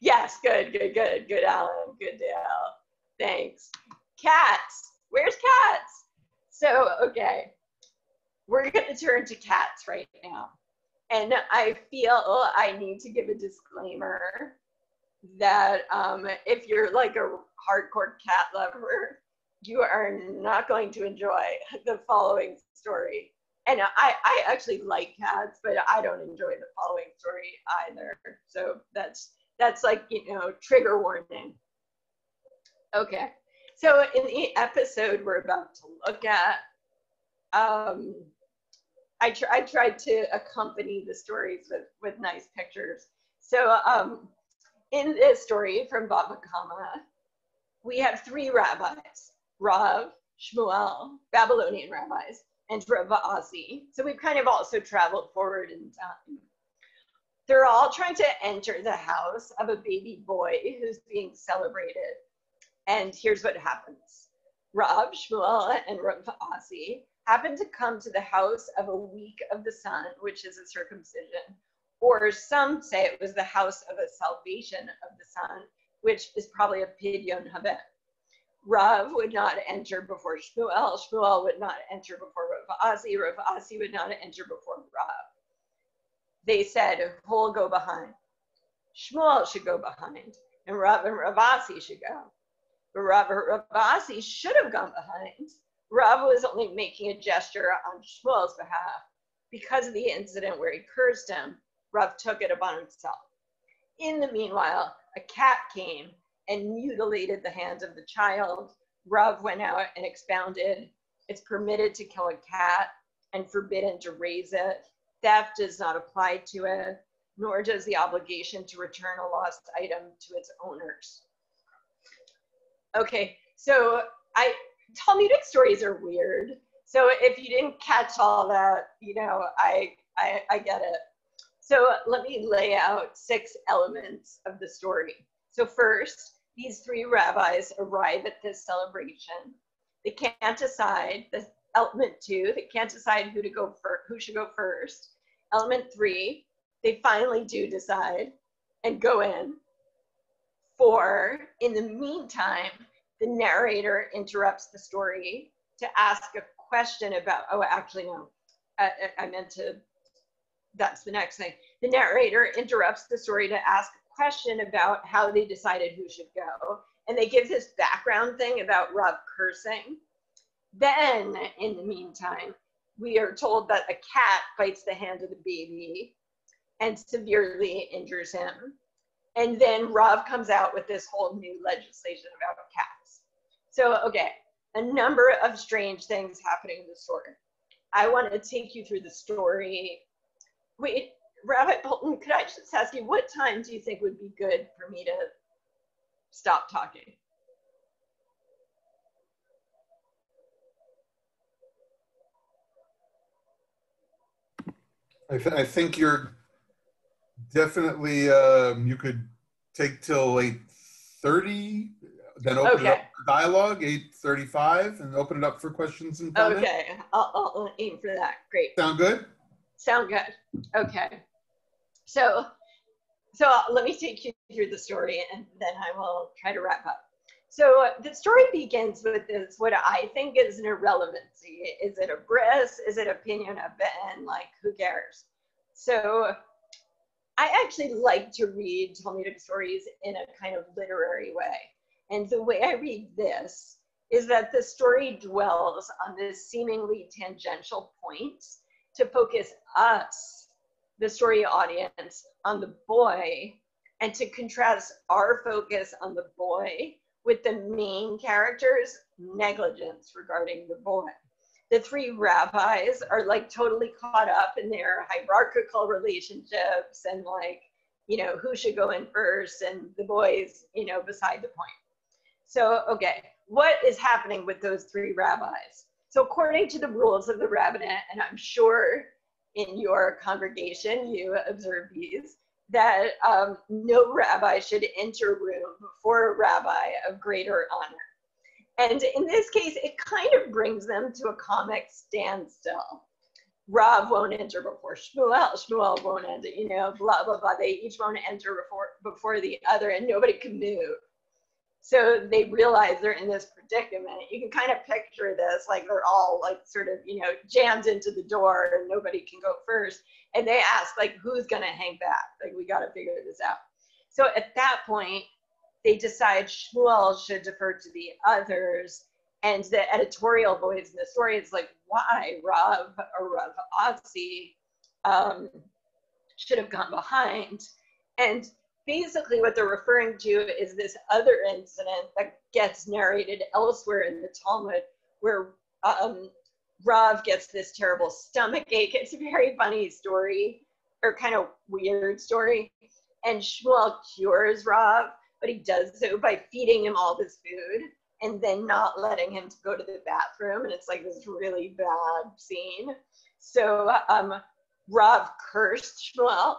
Yes, good, good, good, good, Alan. Good, Dale. Thanks. Cats. Where's cats? So, okay, we're going to turn to cats right now. And I feel I need to give a disclaimer that um, if you're like a hardcore cat lover, you are not going to enjoy the following story. and I, I actually like cats, but I don't enjoy the following story either. So that's that's like you know trigger warning. Okay, so in the episode we're about to look at, um, I tr- I tried to accompany the stories with with nice pictures. So um, in this story from Bava Kama, we have three rabbis: Rav, Shmuel, Babylonian rabbis, and Rav Asi. So we've kind of also traveled forward in time. They're all trying to enter the house of a baby boy who's being celebrated. And here's what happens. Rav, Shmuel, and Rav Asi happen to come to the house of a week of the son, which is a circumcision. Or some say it was the house of a salvation of the son, which is probably a pidyon haben. Rav would not enter before Shmuel. Shmuel would not enter before Rav Asi. Rav Asi would not enter before Rav. They said, who'll go behind? Shmuel should go behind, and Rav and Rav Asi should go. But Rav, Rav Asi should have gone behind. Rav was only making a gesture on Shmuel's behalf. Because of the incident where he cursed him, Rav took it upon himself. In the meanwhile, a cat came and mutilated the hands of the child. Rav went out and expounded it's permitted to kill a cat and forbidden to raise it. Theft does not apply to it, nor does the obligation to return a lost item to its owners. Okay, so I Talmudic stories are weird. So if you didn't catch all that, you know, I, I, I get it. So let me lay out six elements of the story. So first, these three rabbis arrive at this celebration. They can't decide. The element two, they can't decide who to go first, who should go first. Element three, they finally do decide and go in. Four, in the meantime, the narrator interrupts the story to ask a question about, oh, actually, no, I, I meant to, that's the next thing. The narrator interrupts the story to ask a question about how they decided who should go. And they give this background thing about Rav cursing. Then, in the meantime, we are told that a cat bites the hand of the baby and severely injures him. And then Rav comes out with this whole new legislation about cats. So, okay, a number of strange things happening in the story. I want to take you through the story. Wait, Rabbi Bolton, could I just ask you, what time do you think would be good for me to stop talking? I, th- I think you're definitely um, you could take till eight thirty, then open it Okay. up for dialogue eight thirty-five, and open it up for questions and comments. Okay, I'll, I'll aim for that. Great. Sound good? Sound good. Okay. So, so let me take you through the story and then I will try to wrap up. So the story begins with this, what I think is an irrelevancy. Is it a bris? Is it pidyon haben? Like, who cares? So I actually like to read Talmudic stories in a kind of literary way. And the way I read this is that the story dwells on this seemingly tangential point to focus us, the story audience, on the boy and to contrast our focus on the boy with the main character's negligence regarding the boy. The three rabbis are like totally caught up in their hierarchical relationships and like, you know, who should go in first and the boys, you know, beside the point. So, okay, what is happening with those three rabbis? So, according to the rules of the rabbinate, and I'm sure in your congregation you observe these, that um, no rabbi should enter room before a rabbi of greater honor. And in this case, it kind of brings them to a comic standstill. Rav won't enter before Shmuel, Shmuel won't enter, you know, blah, blah, blah. They each won't enter before, before the other, and nobody can move. So they realize they're in this predicament. You can kind of picture this like they're all like sort of, you know, jammed into the door and nobody can go first. And they ask, like, who's going to hang back? Like, we got to figure this out. So at that point, they decide Shmuel should defer to the others And the editorial voice in the story is like, why Rav or Rav Asi um, should have gone behind. And basically, what they're referring to is this other incident that gets narrated elsewhere in the Talmud, where um, Rav gets this terrible stomach ache. It's a very funny story, or kind of weird story. And Shmuel cures Rav, but he does so by feeding him all this food and then not letting him go to the bathroom. And it's like this really bad scene. So um, Rav cursed Shmuel.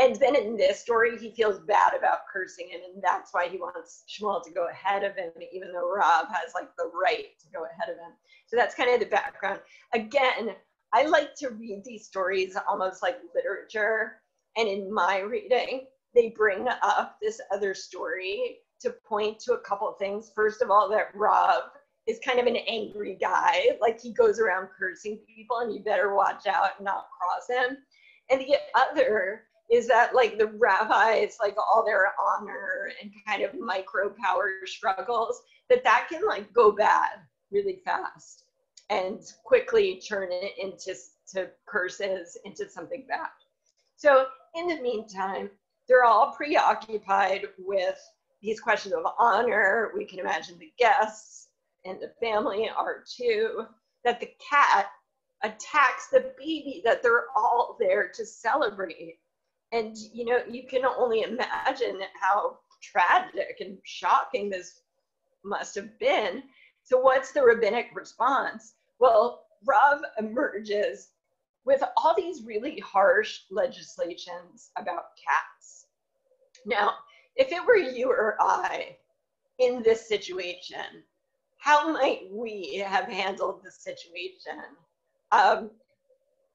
And then in this story, he feels bad about cursing him, and that's why he wants Shmuel to go ahead of him, even though Rav has like the right to go ahead of him. So that's kind of the background. Again, I like to read these stories almost like literature. And in my reading, they bring up this other story to point to a couple of things. First of all, that Rav is kind of an angry guy. Like he goes around cursing people, and you better watch out and not cross him. And the other is that like the rabbis, like all their honor and kind of micro power struggles, that that can like go bad really fast and quickly turn it into to curses into something bad. So in the meantime, they're all preoccupied with these questions of honor. We can imagine the guests and the family are too. That the cat attacks the baby that they're all there to celebrate. And you know, you can only imagine how tragic and shocking this must have been. So, what's the rabbinic response? Well, Rav emerges with all these really harsh legislations about cats. Now, if it were you or I in this situation, how might we have handled the situation? Um,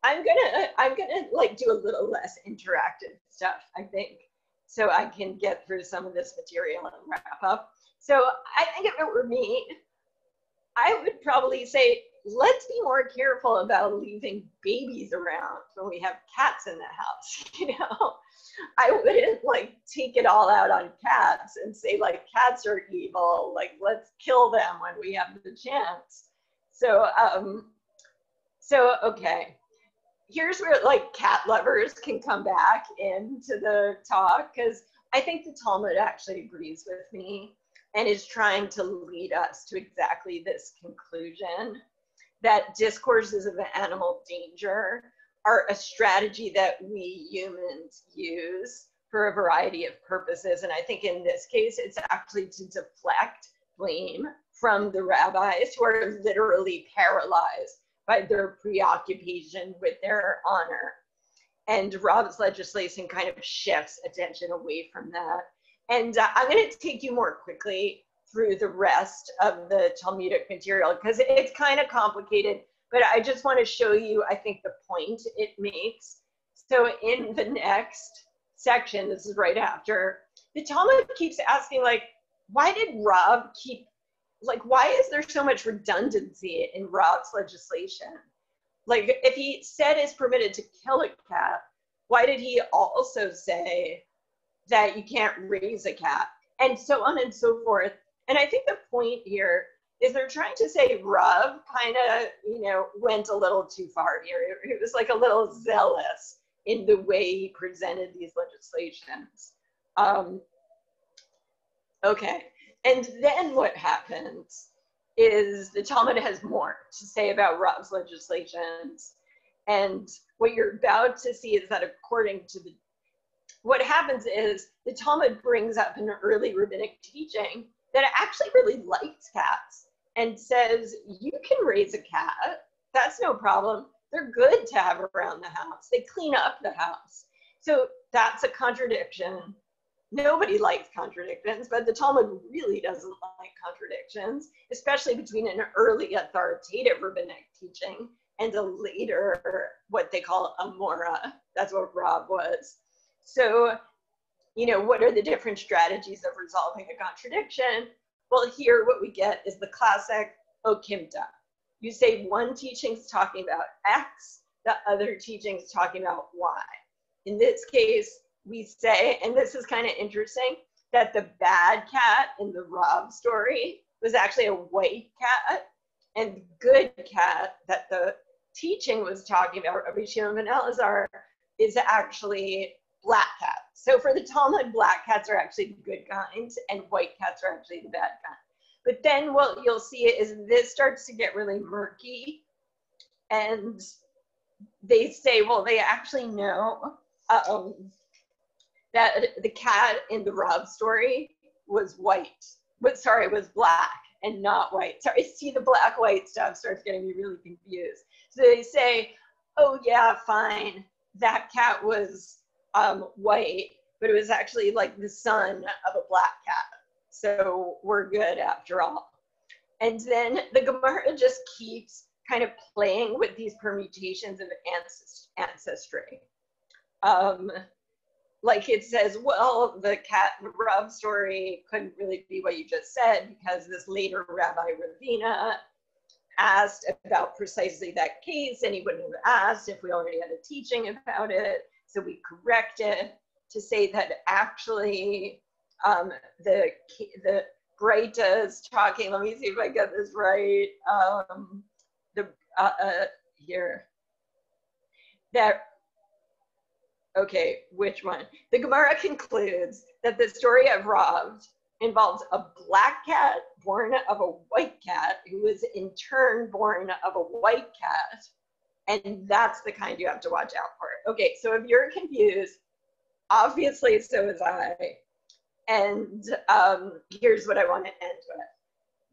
I'm gonna I'm gonna like do a little less interactive stuff, I think, so I can get through some of this material and wrap up. So I think if it were me, I would probably say, let's be more careful about leaving babies around when we have cats in the house. You know, I wouldn't like take it all out on cats and say like cats are evil. Like let's kill them when we have the chance. So um, so okay, here's where like cat lovers can come back into the talk because I think the Talmud actually agrees with me and is trying to lead us to exactly this conclusion that discourses of animal danger are a strategy that we humans use for a variety of purposes. And I think in this case, it's actually to deflect blame from the rabbis who are literally paralyzed by their preoccupation with their honor. And Rav's legislation kind of shifts attention away from that and uh, I'm going to take you more quickly through the rest of the Talmudic material because it's kind of complicated, but I just want to show you, I think, the point it makes. So in the next section, this is right after, the Talmud keeps asking, like, why did Rav keep, like, why is there so much redundancy in Rav's legislation? Like, if he said is permitted to kill a cat, why did he also say that you can't raise a cat, and so on and so forth. And I think the point here is they're trying to say Rav kind of, you know, went a little too far here. It was like a little zealous in the way he presented these legislations. Um, okay, and then what happens is the Talmud has more to say about Rav's legislations. And what you're about to see is that according to the what happens is the Talmud brings up an early rabbinic teaching that actually really likes cats and says, you can raise a cat. That's no problem. They're good to have around the house. They clean up the house. So that's a contradiction. Nobody likes contradictions, but the Talmud really doesn't like contradictions, especially between an early authoritative rabbinic teaching and a later, what they call a mora. That's what Rav was. So, you know, what are the different strategies of resolving a contradiction? Well, here what we get is the classic oh, okimta. You say one teaching's talking about X, the other teaching's talking about Y. In this case, we say, and this is kind of interesting, that the bad cat in the Rav story was actually a white cat, and good cat that the teaching was talking about, Rabbi Shimon ben Elazar, is actually black cat. So for the Talmud, black cats are actually the good kind, and white cats are actually the bad kind. But then what you'll see is this starts to get really murky, and they say, well, they actually know um, that the cat in the Rav story was white, but sorry, was black and not white. Sorry, see the black white stuff starts getting me really confused. So they say, oh yeah, fine, that cat was um, white, but it was actually like the son of a black cat. So we're good after all. And then the Gemara just keeps kind of playing with these permutations of ancestry. Um, like it says, well, the cat and Rav story couldn't really be what you just said because this later Rabbi Ravina asked about precisely that case and he wouldn't have asked if we already had a teaching about it. So we corrected to say that actually um, the the Breita's talking. Let me see if I get this right. Um, the uh, uh, here that okay, which one? The Gemara concludes that the story of Rav involves a black cat born of a white cat who was in turn born of a white cat. And that's the kind you have to watch out for. Okay, so if you're confused, obviously so is I. And um, here's what I want to end with.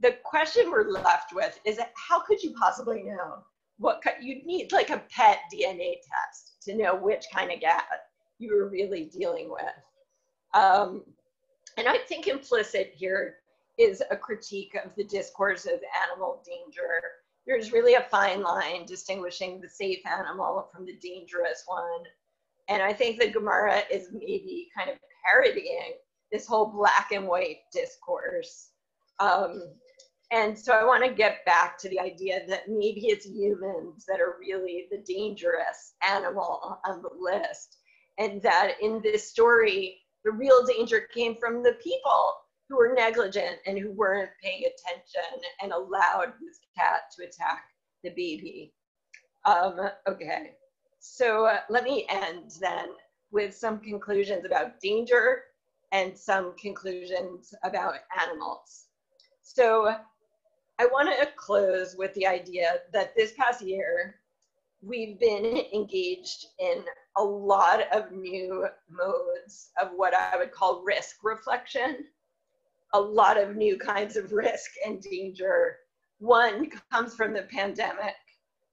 The question we're left with is how could you possibly know what you'd need like a pet DNA test to know which kind of cat you were really dealing with. Um, and I think implicit here is a critique of the discourse of animal danger. There's really a fine line distinguishing the safe animal from the dangerous one. And I think the Gemara is maybe kind of parodying this whole black and white discourse. Um, and so I want to get back to the idea that maybe it's humans that are really the dangerous animal on the list. And that in this story, the real danger came from the people who were negligent and who weren't paying attention and allowed this cat to attack the baby. Um, okay, so uh, let me end then with some conclusions about danger and some conclusions about animals. So I want to close with the idea that this past year, we've been engaged in a lot of new modes of what I would call risk reflection, a lot of new kinds of risk and danger. One comes from the pandemic.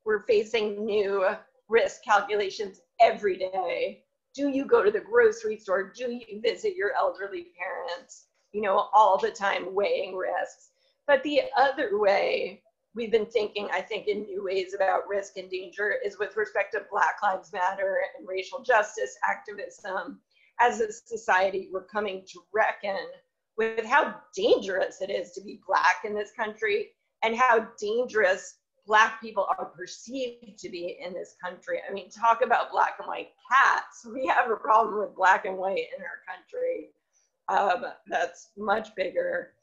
We're facing new risk calculations every day. Do you go to the grocery store? Do you visit your elderly parents? You know, all the time weighing risks. But the other way we've been thinking, I think, in new ways about risk and danger is with respect to Black Lives Matter and racial justice activism. As a society, we're coming to reckon with how dangerous it is to be Black in this country and how dangerous Black people are perceived to be in this country. I mean, talk about black and white cats. We have a problem with black and white in our country um, that's much bigger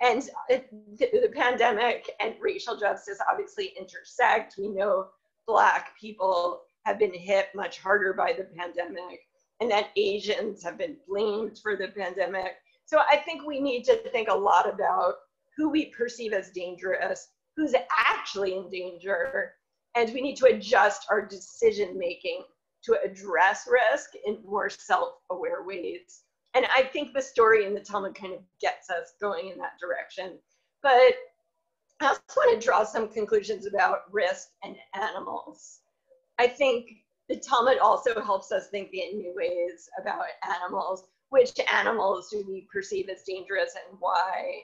and the, the pandemic and racial justice obviously intersect. We know Black people have been hit much harder by the pandemic, and that Asians have been blamed for the pandemic. So I think we need to think a lot about who we perceive as dangerous, who's actually in danger, and we need to adjust our decision making to address risk in more self aware ways and I think the story in the Talmud kind of gets us going in that direction. But I also want to draw some conclusions about risk and animals. I think the Talmud also helps us think in new ways about animals. Which animals do we perceive as dangerous and why?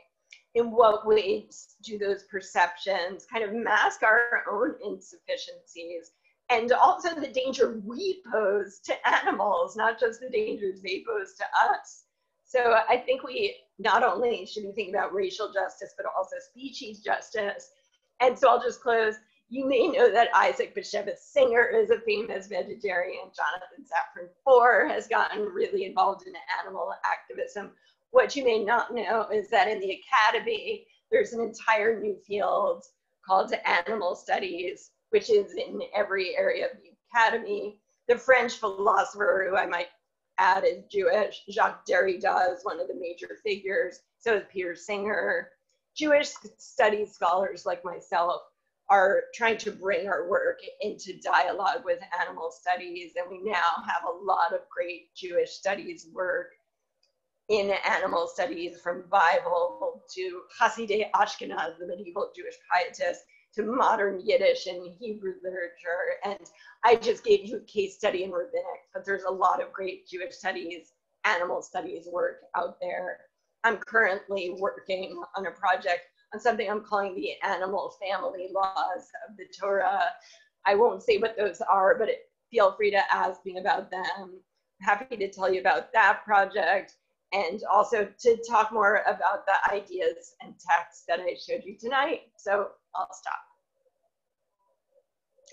In what ways do those perceptions kind of mask our own insufficiencies? And also the danger we pose to animals, not just the dangers they pose to us. So I think we not only should be thinking about racial justice, but also species justice. And so I'll just close. You may know that Isaac Bashevis Singer is a famous vegetarian. Jonathan Safran Foer has gotten really involved in animal activism. What you may not know is that in the academy, there's an entire new field called animal studies, which is in every area of the academy. The French philosopher, who I might add is Jewish, Jacques Derrida is one of the major figures. So is Peter Singer. Jewish studies scholars like myself are trying to bring our work into dialogue with animal studies. And we now have a lot of great Jewish studies work in animal studies from Bible to Hasidei Ashkenaz, the medieval Jewish pietists, to modern Yiddish and Hebrew literature. And I just gave you a case study in rabbinic, but there's a lot of great Jewish studies, animal studies work out there. I'm currently working on a project on something I'm calling the animal family laws of the Torah. I won't say what those are, but feel free to ask me about them. Happy to tell you about that project and also to talk more about the ideas and texts that I showed you tonight. So I'll stop.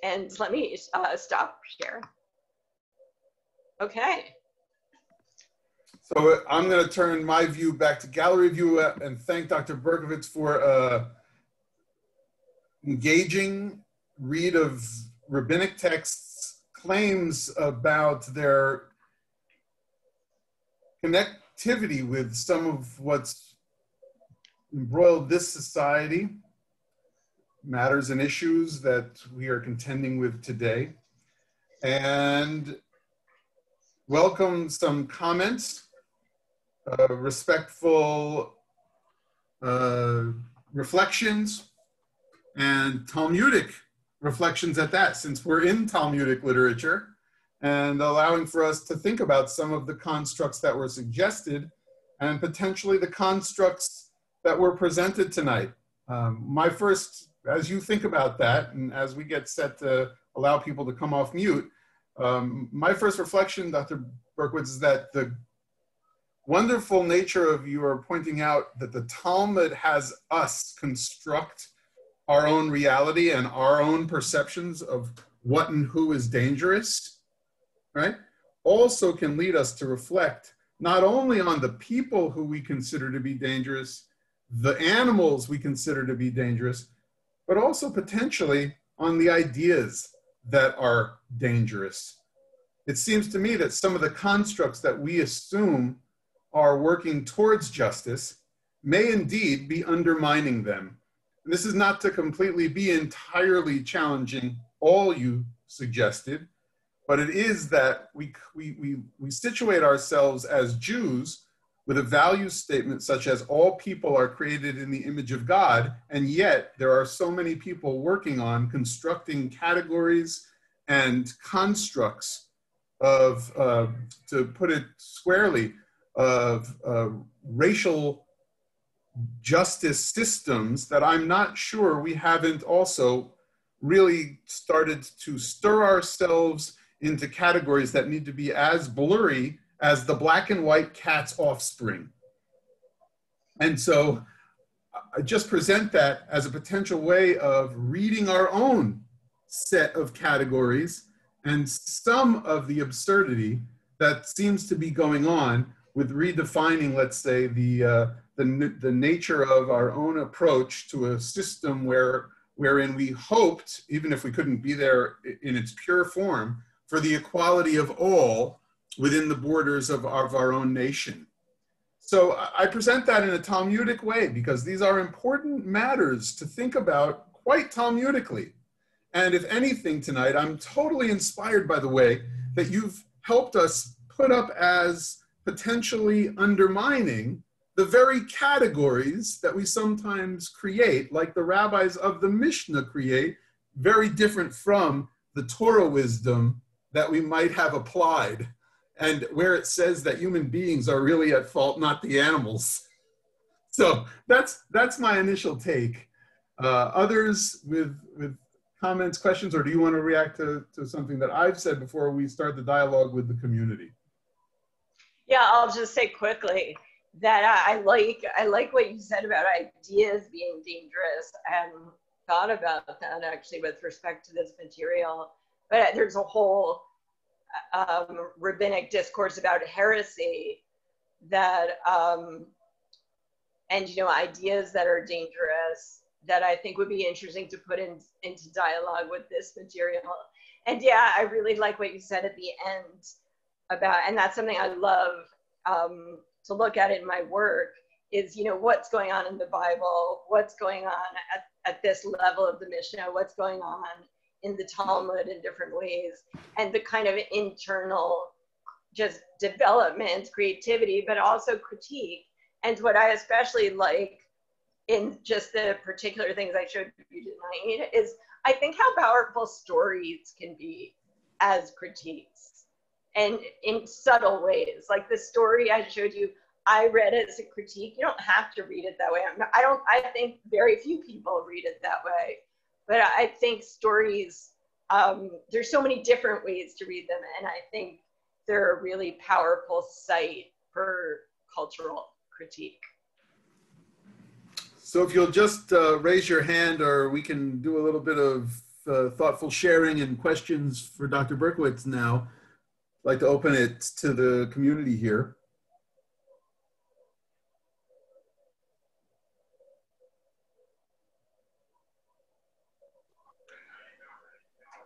And let me uh, stop here. Okay. So I'm going to turn my view back to gallery view uh, and thank Dr. Berkowitz for uh, engaging read of rabbinic texts, claims about their connectivity with some of what's embroiled this society, matters and issues that we are contending with today, and welcome some comments uh, respectful uh, reflections and Talmudic reflections at that, since we're in Talmudic literature, and allowing for us to think about some of the constructs that were suggested and potentially the constructs that were presented tonight. Um, my first, as you think about that, and as we get set to allow people to come off mute, um, my first reflection, Dr. Berkowitz, is that the wonderful nature of you are pointing out that the Talmud has us construct our own reality and our own perceptions of what and who is dangerous, right? Also can lead us to reflect not only on the people who we consider to be dangerous, the animals we consider to be dangerous, but also potentially on the ideas that are dangerous. It seems to me that some of the constructs that we assume are working towards justice may indeed be undermining them. And this is not to completely be entirely challenging all you suggested, but it is that we, we, we, we situate ourselves as Jews with a value statement such as all people are created in the image of God, and yet there are so many people working on constructing categories and constructs of, uh, to put it squarely, of uh, racial justice systems that I'm not sure we haven't also really started to stir ourselves into categories that need to be as blurry as the black and white cat's offspring. And so I just present that as a potential way of reading our own set of categories and some of the absurdity that seems to be going on with redefining, let's say, the, uh, the, the nature of our own approach to a system where, wherein we hoped, even if we couldn't be there in its pure form, for the equality of all within the borders of, of our own nation. So I present that in a Talmudic way because these are important matters to think about quite Talmudically. And if anything tonight, I'm totally inspired by the way that you've helped us put up as potentially undermining the very categories that we sometimes create, like the rabbis of the Mishnah create, very different from the Torah wisdom that we might have applied, and where it says that human beings are really at fault, not the animals. So that's that's my initial take. Uh, others with with comments, questions, or do you want to react to, to something that I've said before we start the dialogue with the community? Yeah, I'll just say quickly that I like I like what you said about ideas being dangerous and thought about that actually with respect to this material. But there's a whole um, rabbinic discourse about heresy that um, and you know ideas that are dangerous that I think would be interesting to put in, into dialogue with this material. And yeah, I really like what you said at the end about, and that's something I love um, to look at in my work is, you know, what's going on in the Bible, what's going on at, at this level of the Mishnah, what's going on in the Talmud in different ways, and the kind of internal just development, creativity, but also critique. And what I especially like in just the particular things I showed you tonight is I think how powerful stories can be as critiques and in subtle ways. Like the story I showed you, I read it as a critique. You don't have to read it that way. I don't, I think very few people read it that way. But I think stories, um, there's so many different ways to read them. And I think they're a really powerful site for cultural critique. So if you'll just uh, raise your hand or we can do a little bit of uh, thoughtful sharing and questions for Dr. Berkowitz now. I'd like to open it to the community here.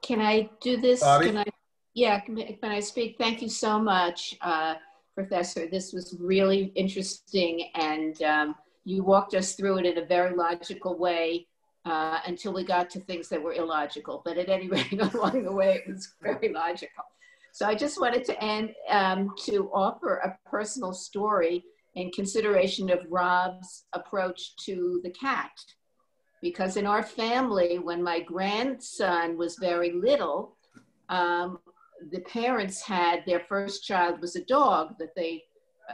Can I do this? Bobby? Can I? Yeah, can, can I speak? Thank you so much, uh, Professor. This was really interesting and um, you walked us through it in a very logical way uh, until we got to things that were illogical. But at any rate, along the way, it was very logical. So I just wanted to end um, to offer a personal story in consideration of Rav's approach to the cat. Because in our family, when my grandson was very little, um, the parents had their first child was a dog that they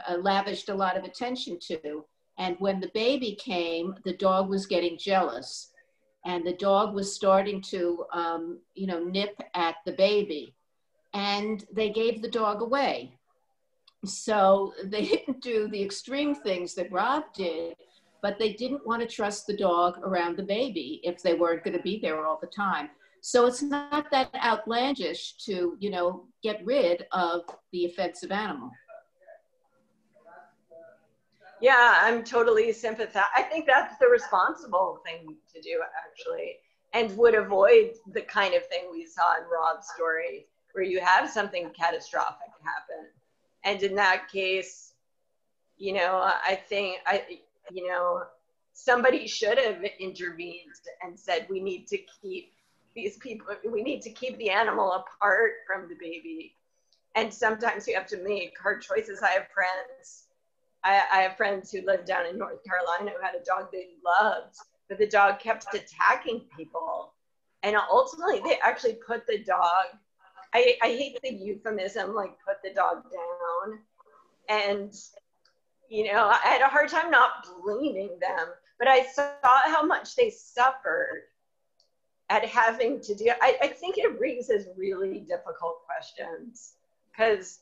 uh, lavished a lot of attention to. And when the baby came, the dog was getting jealous and the dog was starting to, um, you know, nip at the baby. And they gave the dog away. So they didn't do the extreme things that Rav did, but they didn't want to trust the dog around the baby if they weren't going to be there all the time. So it's not that outlandish to, you know, get rid of the offensive animal. Yeah, I'm totally sympathetic. I think that's the responsible thing to do, actually, and would avoid the kind of thing we saw in Rav's story, where you have something catastrophic happen. And in that case, you know, I think I, you know, somebody should have intervened and said, we need to keep these people, we need to keep the animal apart from the baby. And sometimes you have to make hard choices. I have friends I, I have friends who live down in North Carolina who had a dog they loved, but the dog kept attacking people. And ultimately, they actually put the dog, I, I hate the euphemism, like put the dog down. And, you know, I had a hard time not blaming them, but I saw how much they suffered at having to do I, I think it raises really difficult questions because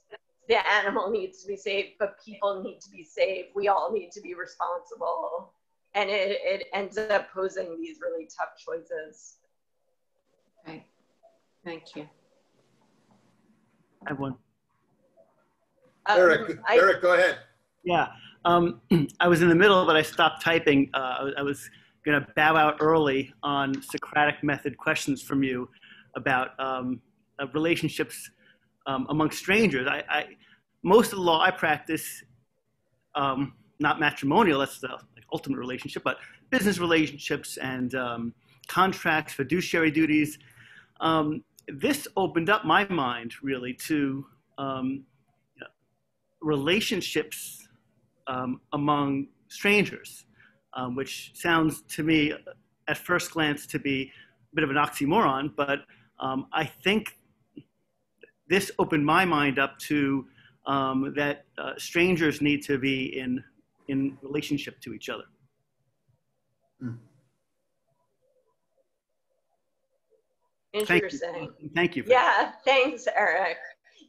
the animal needs to be safe, but people need to be safe. We all need to be responsible. And it, it ends up posing these really tough choices. Okay. Thank you. I have one. Um, Eric, I- Eric, go ahead. Yeah. Um, I was in the middle, but I stopped typing. Uh, I was- going to bow out early on Socratic method questions from you about um, uh, relationships um, among strangers. I, I, most of the law I practice, um, not matrimonial, that's the like, ultimate relationship, but business relationships and um, contracts, fiduciary duties. Um, this opened up my mind really to relationships um, among strangers, um, which sounds to me at first glance to be a bit of an oxymoron, but um, I think this opened my mind up to um, that uh, strangers need to be in in relationship to each other. Thank Interesting. you. Thank you. Yeah, thanks, Eric.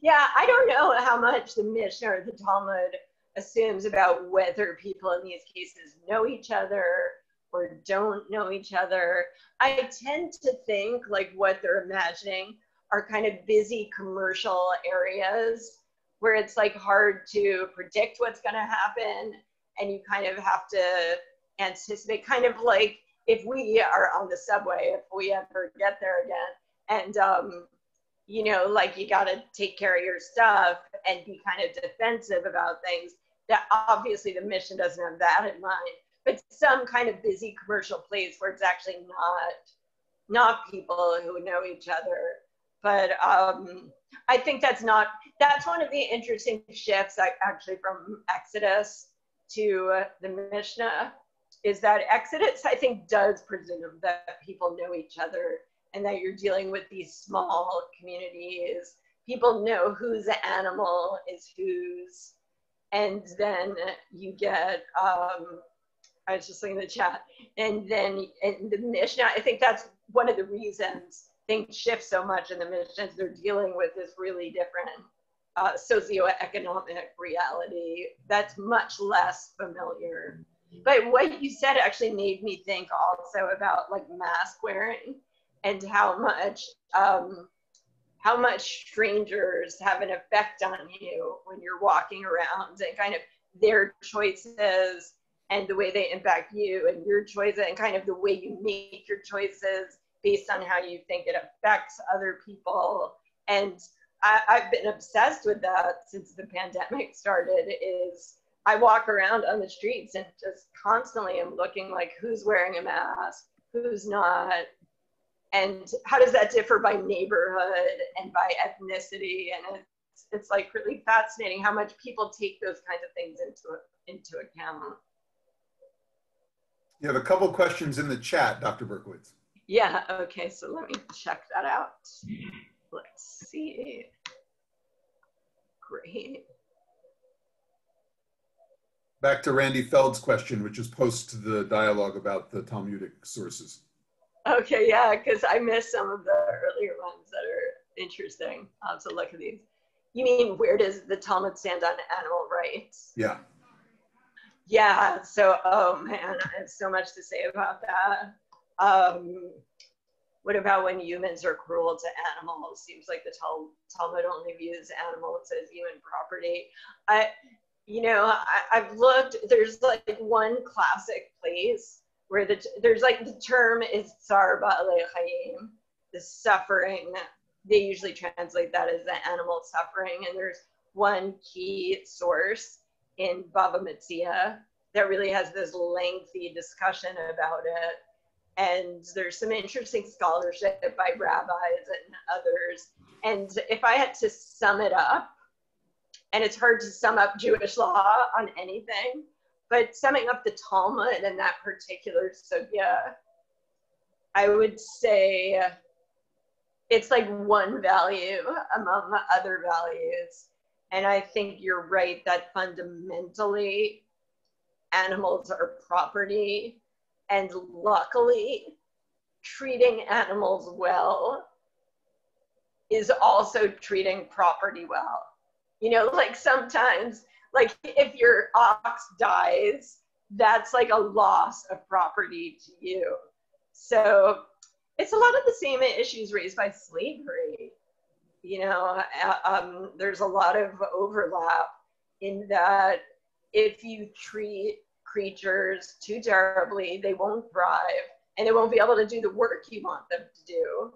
Yeah, I don't know how much the Mishnah or the Talmud assumes about whether people in these cases know each other or don't know each other. I tend to think like what they're imagining are kind of busy commercial areas where it's like hard to predict what's going to happen and you kind of have to anticipate, kind of like if we are on the subway, if we ever get there again, and um, you know, like you got to take care of your stuff and be kind of defensive about things. That obviously the Mishnah doesn't have that in mind, but some kind of busy commercial place where it's actually not not people who know each other. But um, I think that's not that's one of the interesting shifts actually from Exodus to the Mishnah is that Exodus I think does presume that people know each other and that you're dealing with these small communities. People know whose animal is whose, and then you get. Um, I was just looking in the chat, and then in the Mishnah, I think that's one of the reasons things shift so much in the Mishnah. They're dealing with this really different uh, socioeconomic reality that's much less familiar. But what you said actually made me think also about like mask wearing and how much um, how much strangers have an effect on you when you're walking around and kind of their choices and the way they impact you and your choices and kind of the way you make your choices based on how you think it affects other people. And I, have been obsessed with that since the pandemic started is i walk around on the streets and just constantly am looking like who's wearing a mask? Who's not and how does that differ by neighborhood and by ethnicity? And it's, it's like really fascinating how much people take those kinds of things into into account. You have a couple questions in the chat dr berkowitz. Yeah okay so let me check that out. Let's see. Great. Back to randy feld's question which is post to the dialogue about the talmudic sources Okay, yeah, because I missed some of the earlier ones that are interesting. To look at these. You mean where does the Talmud stand on animal rights? Yeah. Yeah, so, oh man, I have so much to say about that. Um, what about when humans are cruel to animals? Seems like the Tal- Talmud only views animals as human property. I, you know, I, I've looked, there's like one classic place where the there's like the term is tsar chayim, the suffering. They usually translate that as the animal suffering, and there's one key source in Bava Metzia that really has this lengthy discussion about it. And there's some interesting scholarship by rabbis and others. And if I had to sum it up, and it's hard to sum up Jewish law on anything, but summing up the Talmud and that particular sugya, I would say it's like one value among the other values. And I think you're right that fundamentally animals are property. And luckily, treating animals well is also treating property well. You know, like sometimes like if your ox dies, that's like a loss of property to you. So it's a lot of the same issues raised by slavery. You know, uh, um, there's a lot of overlap in that if you treat creatures too terribly, they won't thrive and they won't be able to do the work you want them to do.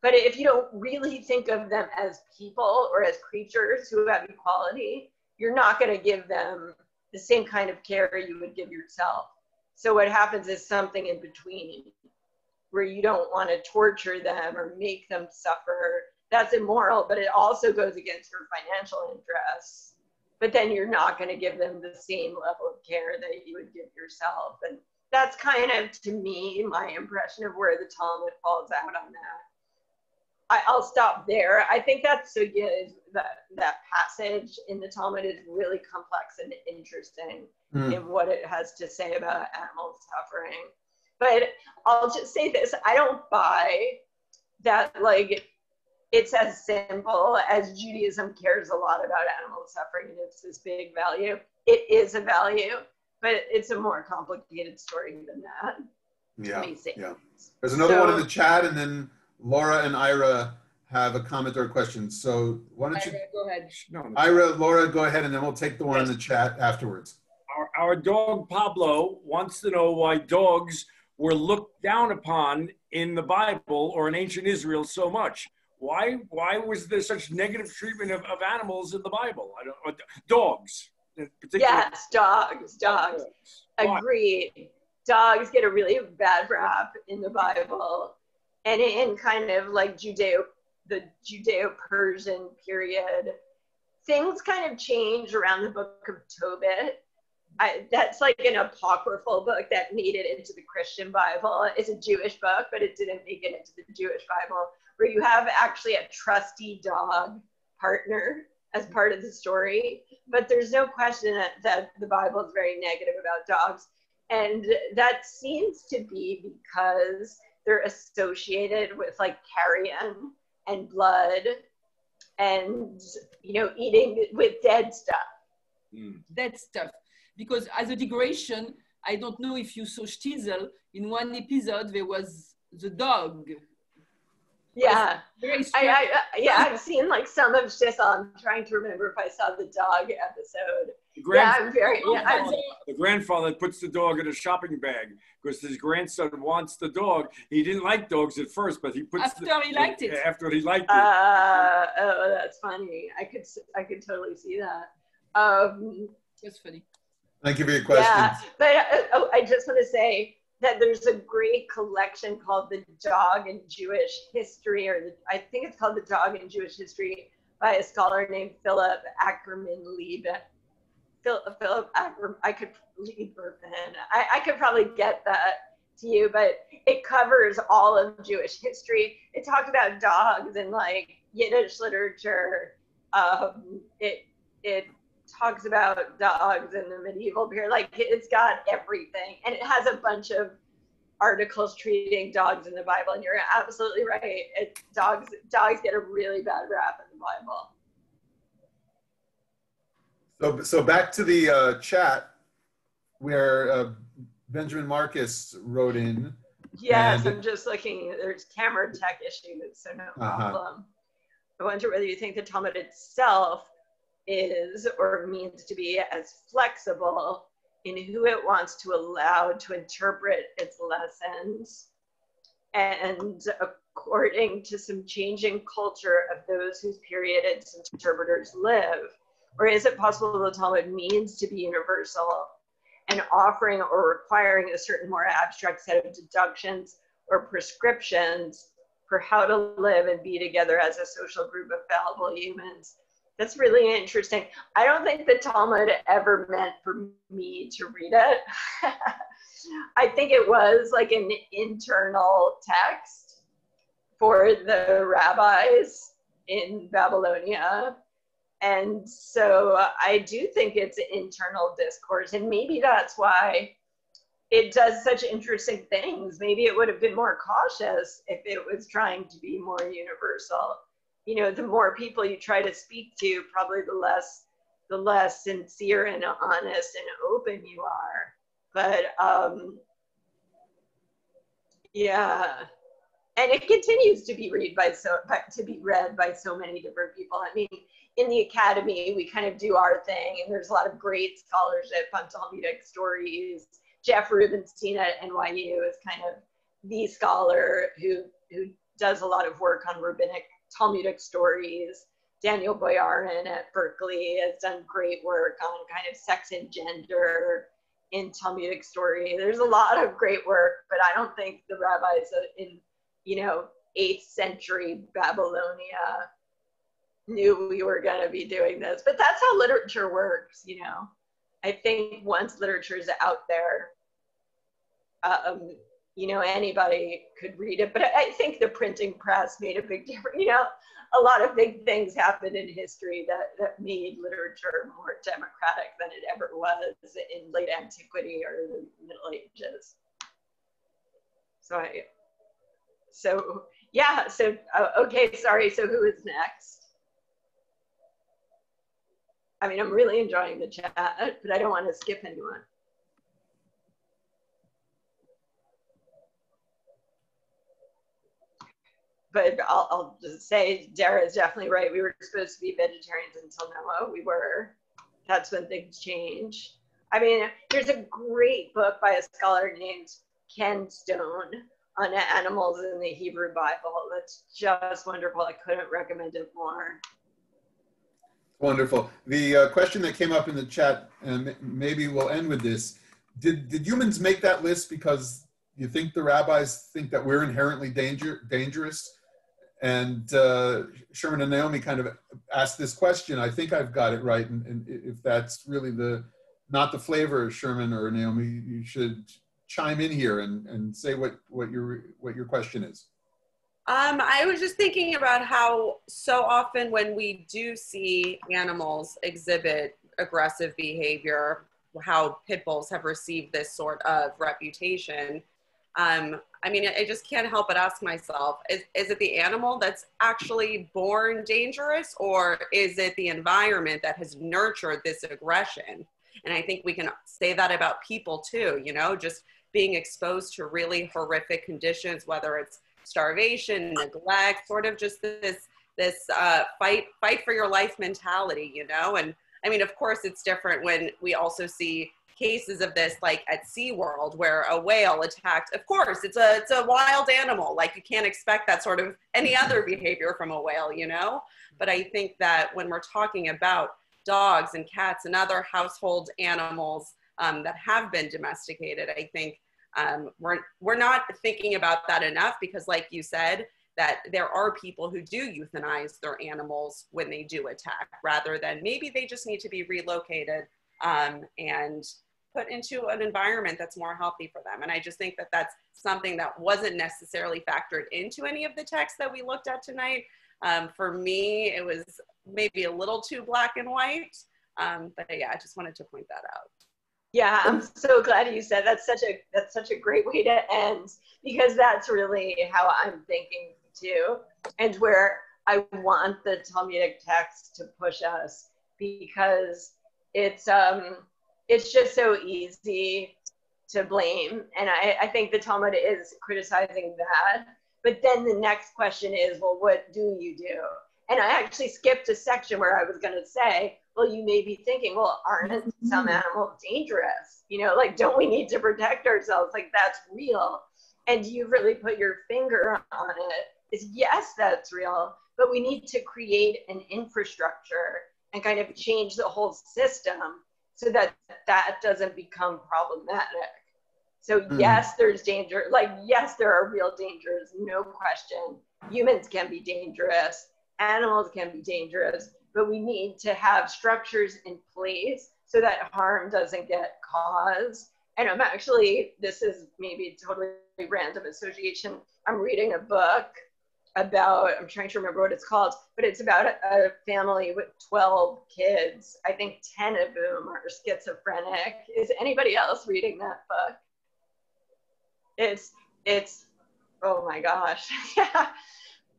But if you don't really think of them as people or as creatures who have equality, you're not going to give them the same kind of care you would give yourself. So what happens is something in between where you don't want to torture them or make them suffer. That's immoral, but it also goes against your financial interests. But then you're not going to give them the same level of care that you would give yourself. And that's kind of, to me, my impression of where the Talmud falls out on that. I, will stop there. I think that sugya is that that passage in the Talmud is really complex and interesting mm. in what it has to say about animal suffering. But I'll just say this: I don't buy that like it's as simple as Judaism cares a lot about animal suffering and it's this big value. It is a value, but it's a more complicated story than that. Yeah. Yeah. There's another so, one in the chat, and then Laura and Ira have a comment or a question. So why don't you? Ira, go ahead. No, Ira, Laura, go ahead, and then we'll take the one yes. in the chat afterwards. our, our dog Pablo wants to know why dogs were looked down upon in the Bible or in ancient Israel so much. Why, why was there such negative treatment of, of animals in the Bible? I don't, dogs, Yes, dogs, dogs. Why? Agreed. Dogs get a really bad rap in the Bible and in kind of like Judeo, the Judeo-Persian period. Things kind of change around the book of Tobit I, that's like an apocryphal book that made it into the Christian Bible. It's a Jewish book, but it didn't make it into the Jewish Bible, where you have actually a trusty dog partner as part of the story. But there's no question that, that the Bible is very negative about dogs. And that seems to be because they're associated with like carrion and blood and, you know, eating with dead stuff. Mm. Dead stuff because as a digression, I don't know if you saw Shtisel, in one episode there was the dog. Yeah, I, I, yeah, I've seen like some of Shtisel. I'm trying to remember if I saw the dog episode. The yeah, I'm very. Yeah, I'm, the grandfather puts the dog in a shopping bag because his grandson wants the dog. He didn't like dogs at first, but he puts after the, he liked it. After he liked it. Uh, oh, that's funny. I could I could totally see that. Um, that's funny. Thank you for your question. Yeah, but uh, oh, I just want to say that there's a great collection called The Dog in Jewish History, or the, I think it's called The Dog in Jewish History by a scholar named Philip Ackerman Lieben. Philip, I could Lieberman. I, I could probably get that to you, but it covers all of Jewish history. It talks about dogs and like Yiddish literature. Um, it it talks about dogs in the medieval period. Like it's got everything, and it has a bunch of articles treating dogs in the Bible. And you're absolutely right. It, dogs dogs get a really bad rap in the Bible. So so back to the uh, chat where uh, Benjamin Marcus wrote in. Yes, and, I'm just looking. There's camera tech issues, so no uh-huh. problem. Uh-huh. I wonder whether you think the Talmud itself is or means to be as flexible in who it wants to allow to interpret its lessons and according to some changing culture of those whose period its interpreters live? Or is it possible the Talmud means to be universal and offering or requiring a certain more abstract set of deductions or prescriptions for how to live and be together as a social group of fallible humans that's really interesting. I don't think the Talmud ever meant for me to read it. I think it was like an internal text for the rabbis in Babylonia. And so I do think it's internal discourse. And maybe that's why it does such interesting things. Maybe it would have been more cautious if it was trying to be more universal you know, the more people you try to speak to, probably the less the less sincere and honest and open you are. But um, yeah, and it continues to be read by so to be read by so many different people. I mean, in the academy, we kind of do our thing, and there's a lot of great scholarship on Talmudic stories. Jeff Rubenstein at NYU is kind of the scholar who who does a lot of work on rabbinic Talmudic stories. Daniel Boyarin at Berkeley has done great work on kind of sex and gender in Talmudic story. There's a lot of great work, but I don't think the rabbis in, you know, 8th century Babylonia knew we were going to be doing this. But that's how literature works, you know. I think once literature is out there, um, you know, anybody could read it. But I think the printing press made a big difference. You know, a lot of big things happened in history that, that made literature more democratic than it ever was in late antiquity or the Middle Ages. So I, so yeah, so, uh, okay, sorry, so who is next? I mean, I'm really enjoying the chat, but I don't want to skip anyone. but I'll, I'll, just say Dara is definitely right. We were supposed to be vegetarians until Noah. We were. That's when things change. I mean, there's a great book by a scholar named Ken Stone on animals in the Hebrew Bible. That's just wonderful. I couldn't recommend it more. Wonderful. The uh, question that came up in the chat, and maybe we'll end with this. Did, did humans make that list because you think the rabbis think that we're inherently danger, dangerous? And uh, Sherman and Naomi kind of asked this question. I think I've got it right. And, and if that's really the not the flavor, Sherman or Naomi, you should chime in here and, and say what, what your what your question is. Um, I was just thinking about how so often when we do see animals exhibit aggressive behavior, how pit bulls have received this sort of reputation. Um, I mean, I just can't help but ask myself, is, is it the animal that's actually born dangerous or is it the environment that has nurtured this aggression? And I think we can say that about people too, you know, just being exposed to really horrific conditions, whether it's starvation, neglect, sort of just this this uh, fight fight for your life mentality, you know. And I mean, of course, it's different when we also see cases of this, like at SeaWorld, where a whale attacked. Of course, it's a it's a wild animal. Like you can't expect that sort of any other behavior from a whale, you know. But I think that when we're talking about dogs and cats and other household animals um, that have been domesticated, I think um, we're, we're not thinking about that enough because like you said, that there are people who do euthanize their animals when they do attack rather than maybe they just need to be relocated um, and put into an environment that's more healthy for them. And I just think that that's something that wasn't necessarily factored into any of the texts that we looked at tonight. Um, for me, it was maybe a little too black and white. Um, but yeah, I just wanted to point that out. Yeah, I'm so glad you said that's such a that's such a great way to end because that's really how I'm thinking too, and where I want the Talmudic text to push us because it's um it's just so easy to blame, and I, I think the Talmud is criticizing that. But then the next question is, well, what do you do? And I actually skipped a section where I was going to say, well, you may be thinking, well, aren't some animals dangerous? You know, like, don't we need to protect ourselves? Like, that's real. And you really put your finger on it is yes, that's real, but we need to create an infrastructure and kind of change the whole system so that that doesn't become problematic. So, mm. yes, there's danger. Like, yes, there are real dangers, no question. Humans can be dangerous, animals can be dangerous, but we need to have structures in place so that harm doesn't get caused. And I'm actually, this is maybe totally random association. I'm reading a book about, I'm trying to remember what it's called, but it's about a, family with 12 kids. I think 10 of whom are schizophrenic. Is anybody else reading that book? It's, it's, oh my gosh. yeah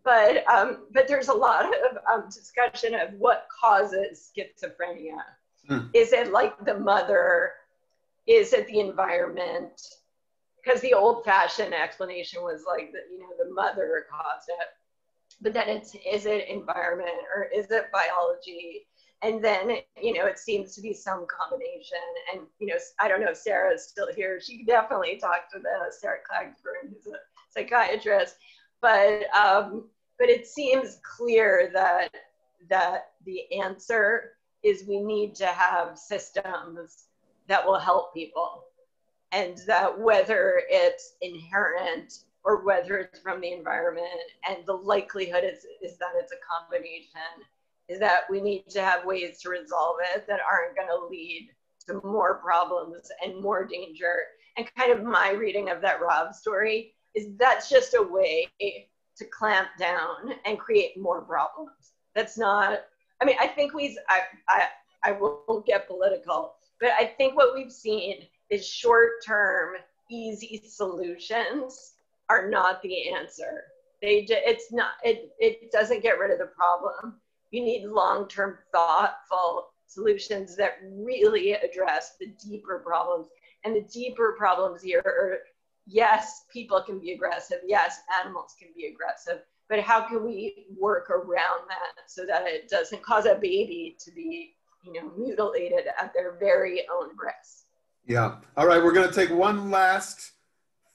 but um, but there's a lot of um, discussion of what causes schizophrenia. Hmm. Is it like the mother? Is it the environment? Because the old-fashioned explanation was like that, you know, the mother caused it. But then it's is it environment or is it biology? And then you know it seems to be some combination. And you know I don't know if Sarah is still here. She definitely talked to the Sarah Klagsbrun, who's a psychiatrist but um, but it seems clear that that the answer is we need to have systems that will help people. And that whether it's inherent or whether it's from the environment and the likelihood is, is that it's a combination is that we need to have ways to resolve it that aren't going to lead to more problems and more danger. And kind of my reading of that Rav story is that's just a way to clamp down and create more problems. That's not, I mean, I think we, I, I, I won't get political, but I think what we've seen is short term, easy solutions are not the answer. They, it's not, it, it doesn't get rid of the problem. You need long term, thoughtful solutions that really address the deeper problems. And the deeper problems here are yes, people can be aggressive. Yes, animals can be aggressive. But how can we work around that so that it doesn't cause a baby to be, you know, mutilated at their very own risk? Yeah. All right, we're going to take one last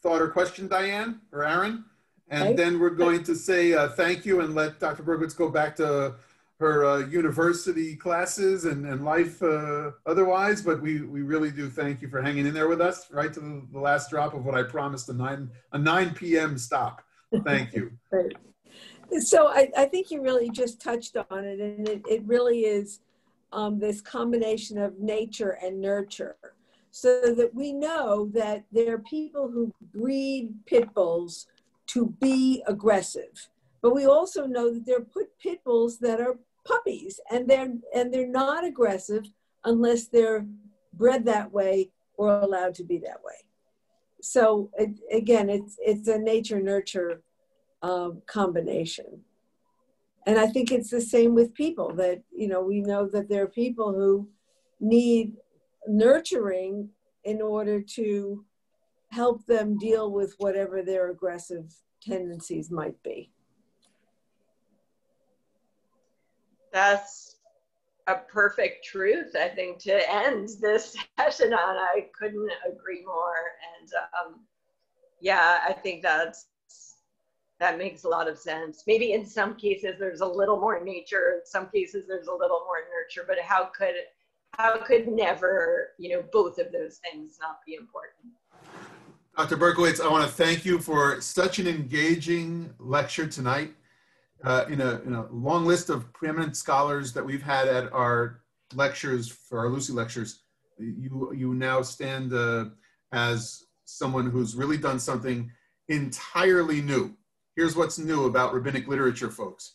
thought or question, Diane or Aaron, and Okay. then we're going to say uh, thank you and let Dr. Berkowitz go back to her uh, university classes and, and life uh, otherwise. But we, we really do thank you for hanging in there with us right to the, the last drop of what I promised a 9, a 9 p.m. stop. Thank you. So I, I think you really just touched on it, and it, it really is um, this combination of nature and nurture. So that we know that there are people who breed pit bulls to be aggressive, but we also know that there are put pit bulls that are puppies, and they're and they're not aggressive unless they're bred that way or allowed to be that way. So it, again, it's it's a nature nurture um, combination. And I think it's the same with people that, you know, we know that there are people who need nurturing in order to help them deal with whatever their aggressive tendencies might be. That's a perfect truth, I think, to end this session on. I couldn't agree more. And um, yeah, I think that's that makes a lot of sense. Maybe in some cases there's a little more nature, in some cases there's a little more nurture, but how could how could never, you know, both of those things not be important? Dr. Berkowitz, I want to thank you for such an engaging lecture tonight. Uh, in, a, in a long list of preeminent scholars that we've had at our lectures, for our Lucy lectures, you, you now stand uh, as someone who's really done something entirely new. Here's what's new about rabbinic literature, folks.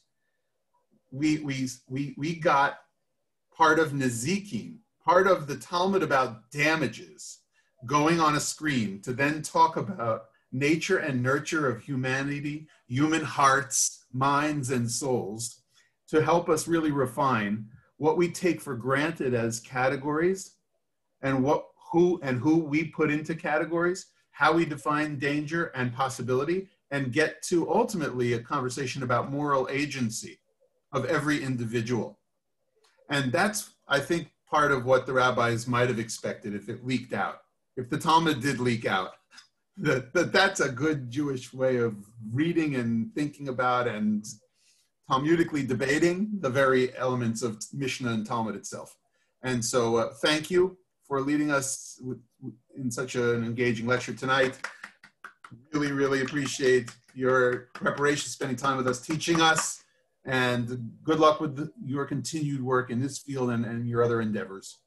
We, we, we, we got part of Nezikin, part of the Talmud about damages, going on a screen to then talk about nature and nurture of humanity, human hearts, minds, and souls to help us really refine what we take for granted as categories and what who and who we put into categories, how we define danger and possibility, and get to ultimately a conversation about moral agency of every individual. And that's, I think, part of what the rabbis might have expected if it leaked out. If the Talmud did leak out, that, that that's a good Jewish way of reading and thinking about and Talmudically debating the very elements of Mishnah and Talmud itself. And so uh, thank you for leading us with, in such an engaging lecture tonight. Really, really appreciate your preparation, spending time with us, teaching us, and good luck with the, your continued work in this field and, and your other endeavors.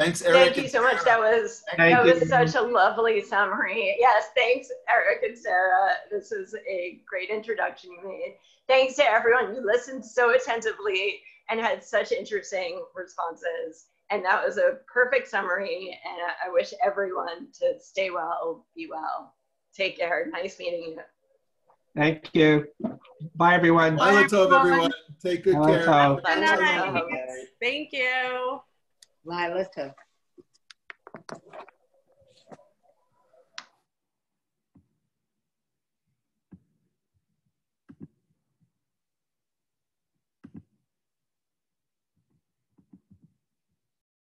Thanks, Eric. Thank you so much. That was Thank that you. was such a lovely summary. Yes, thanks, Eric and Sarah. This is a great introduction you made. Thanks to everyone who listened so attentively and had such interesting responses. And that was a perfect summary. And I- I wish everyone to stay well, be well. Take care. Nice meeting you. Thank you. Bye, everyone. Bye, Tov, everyone. Take good Bye, care. Tov. Good. Bye. Thank you. Lila,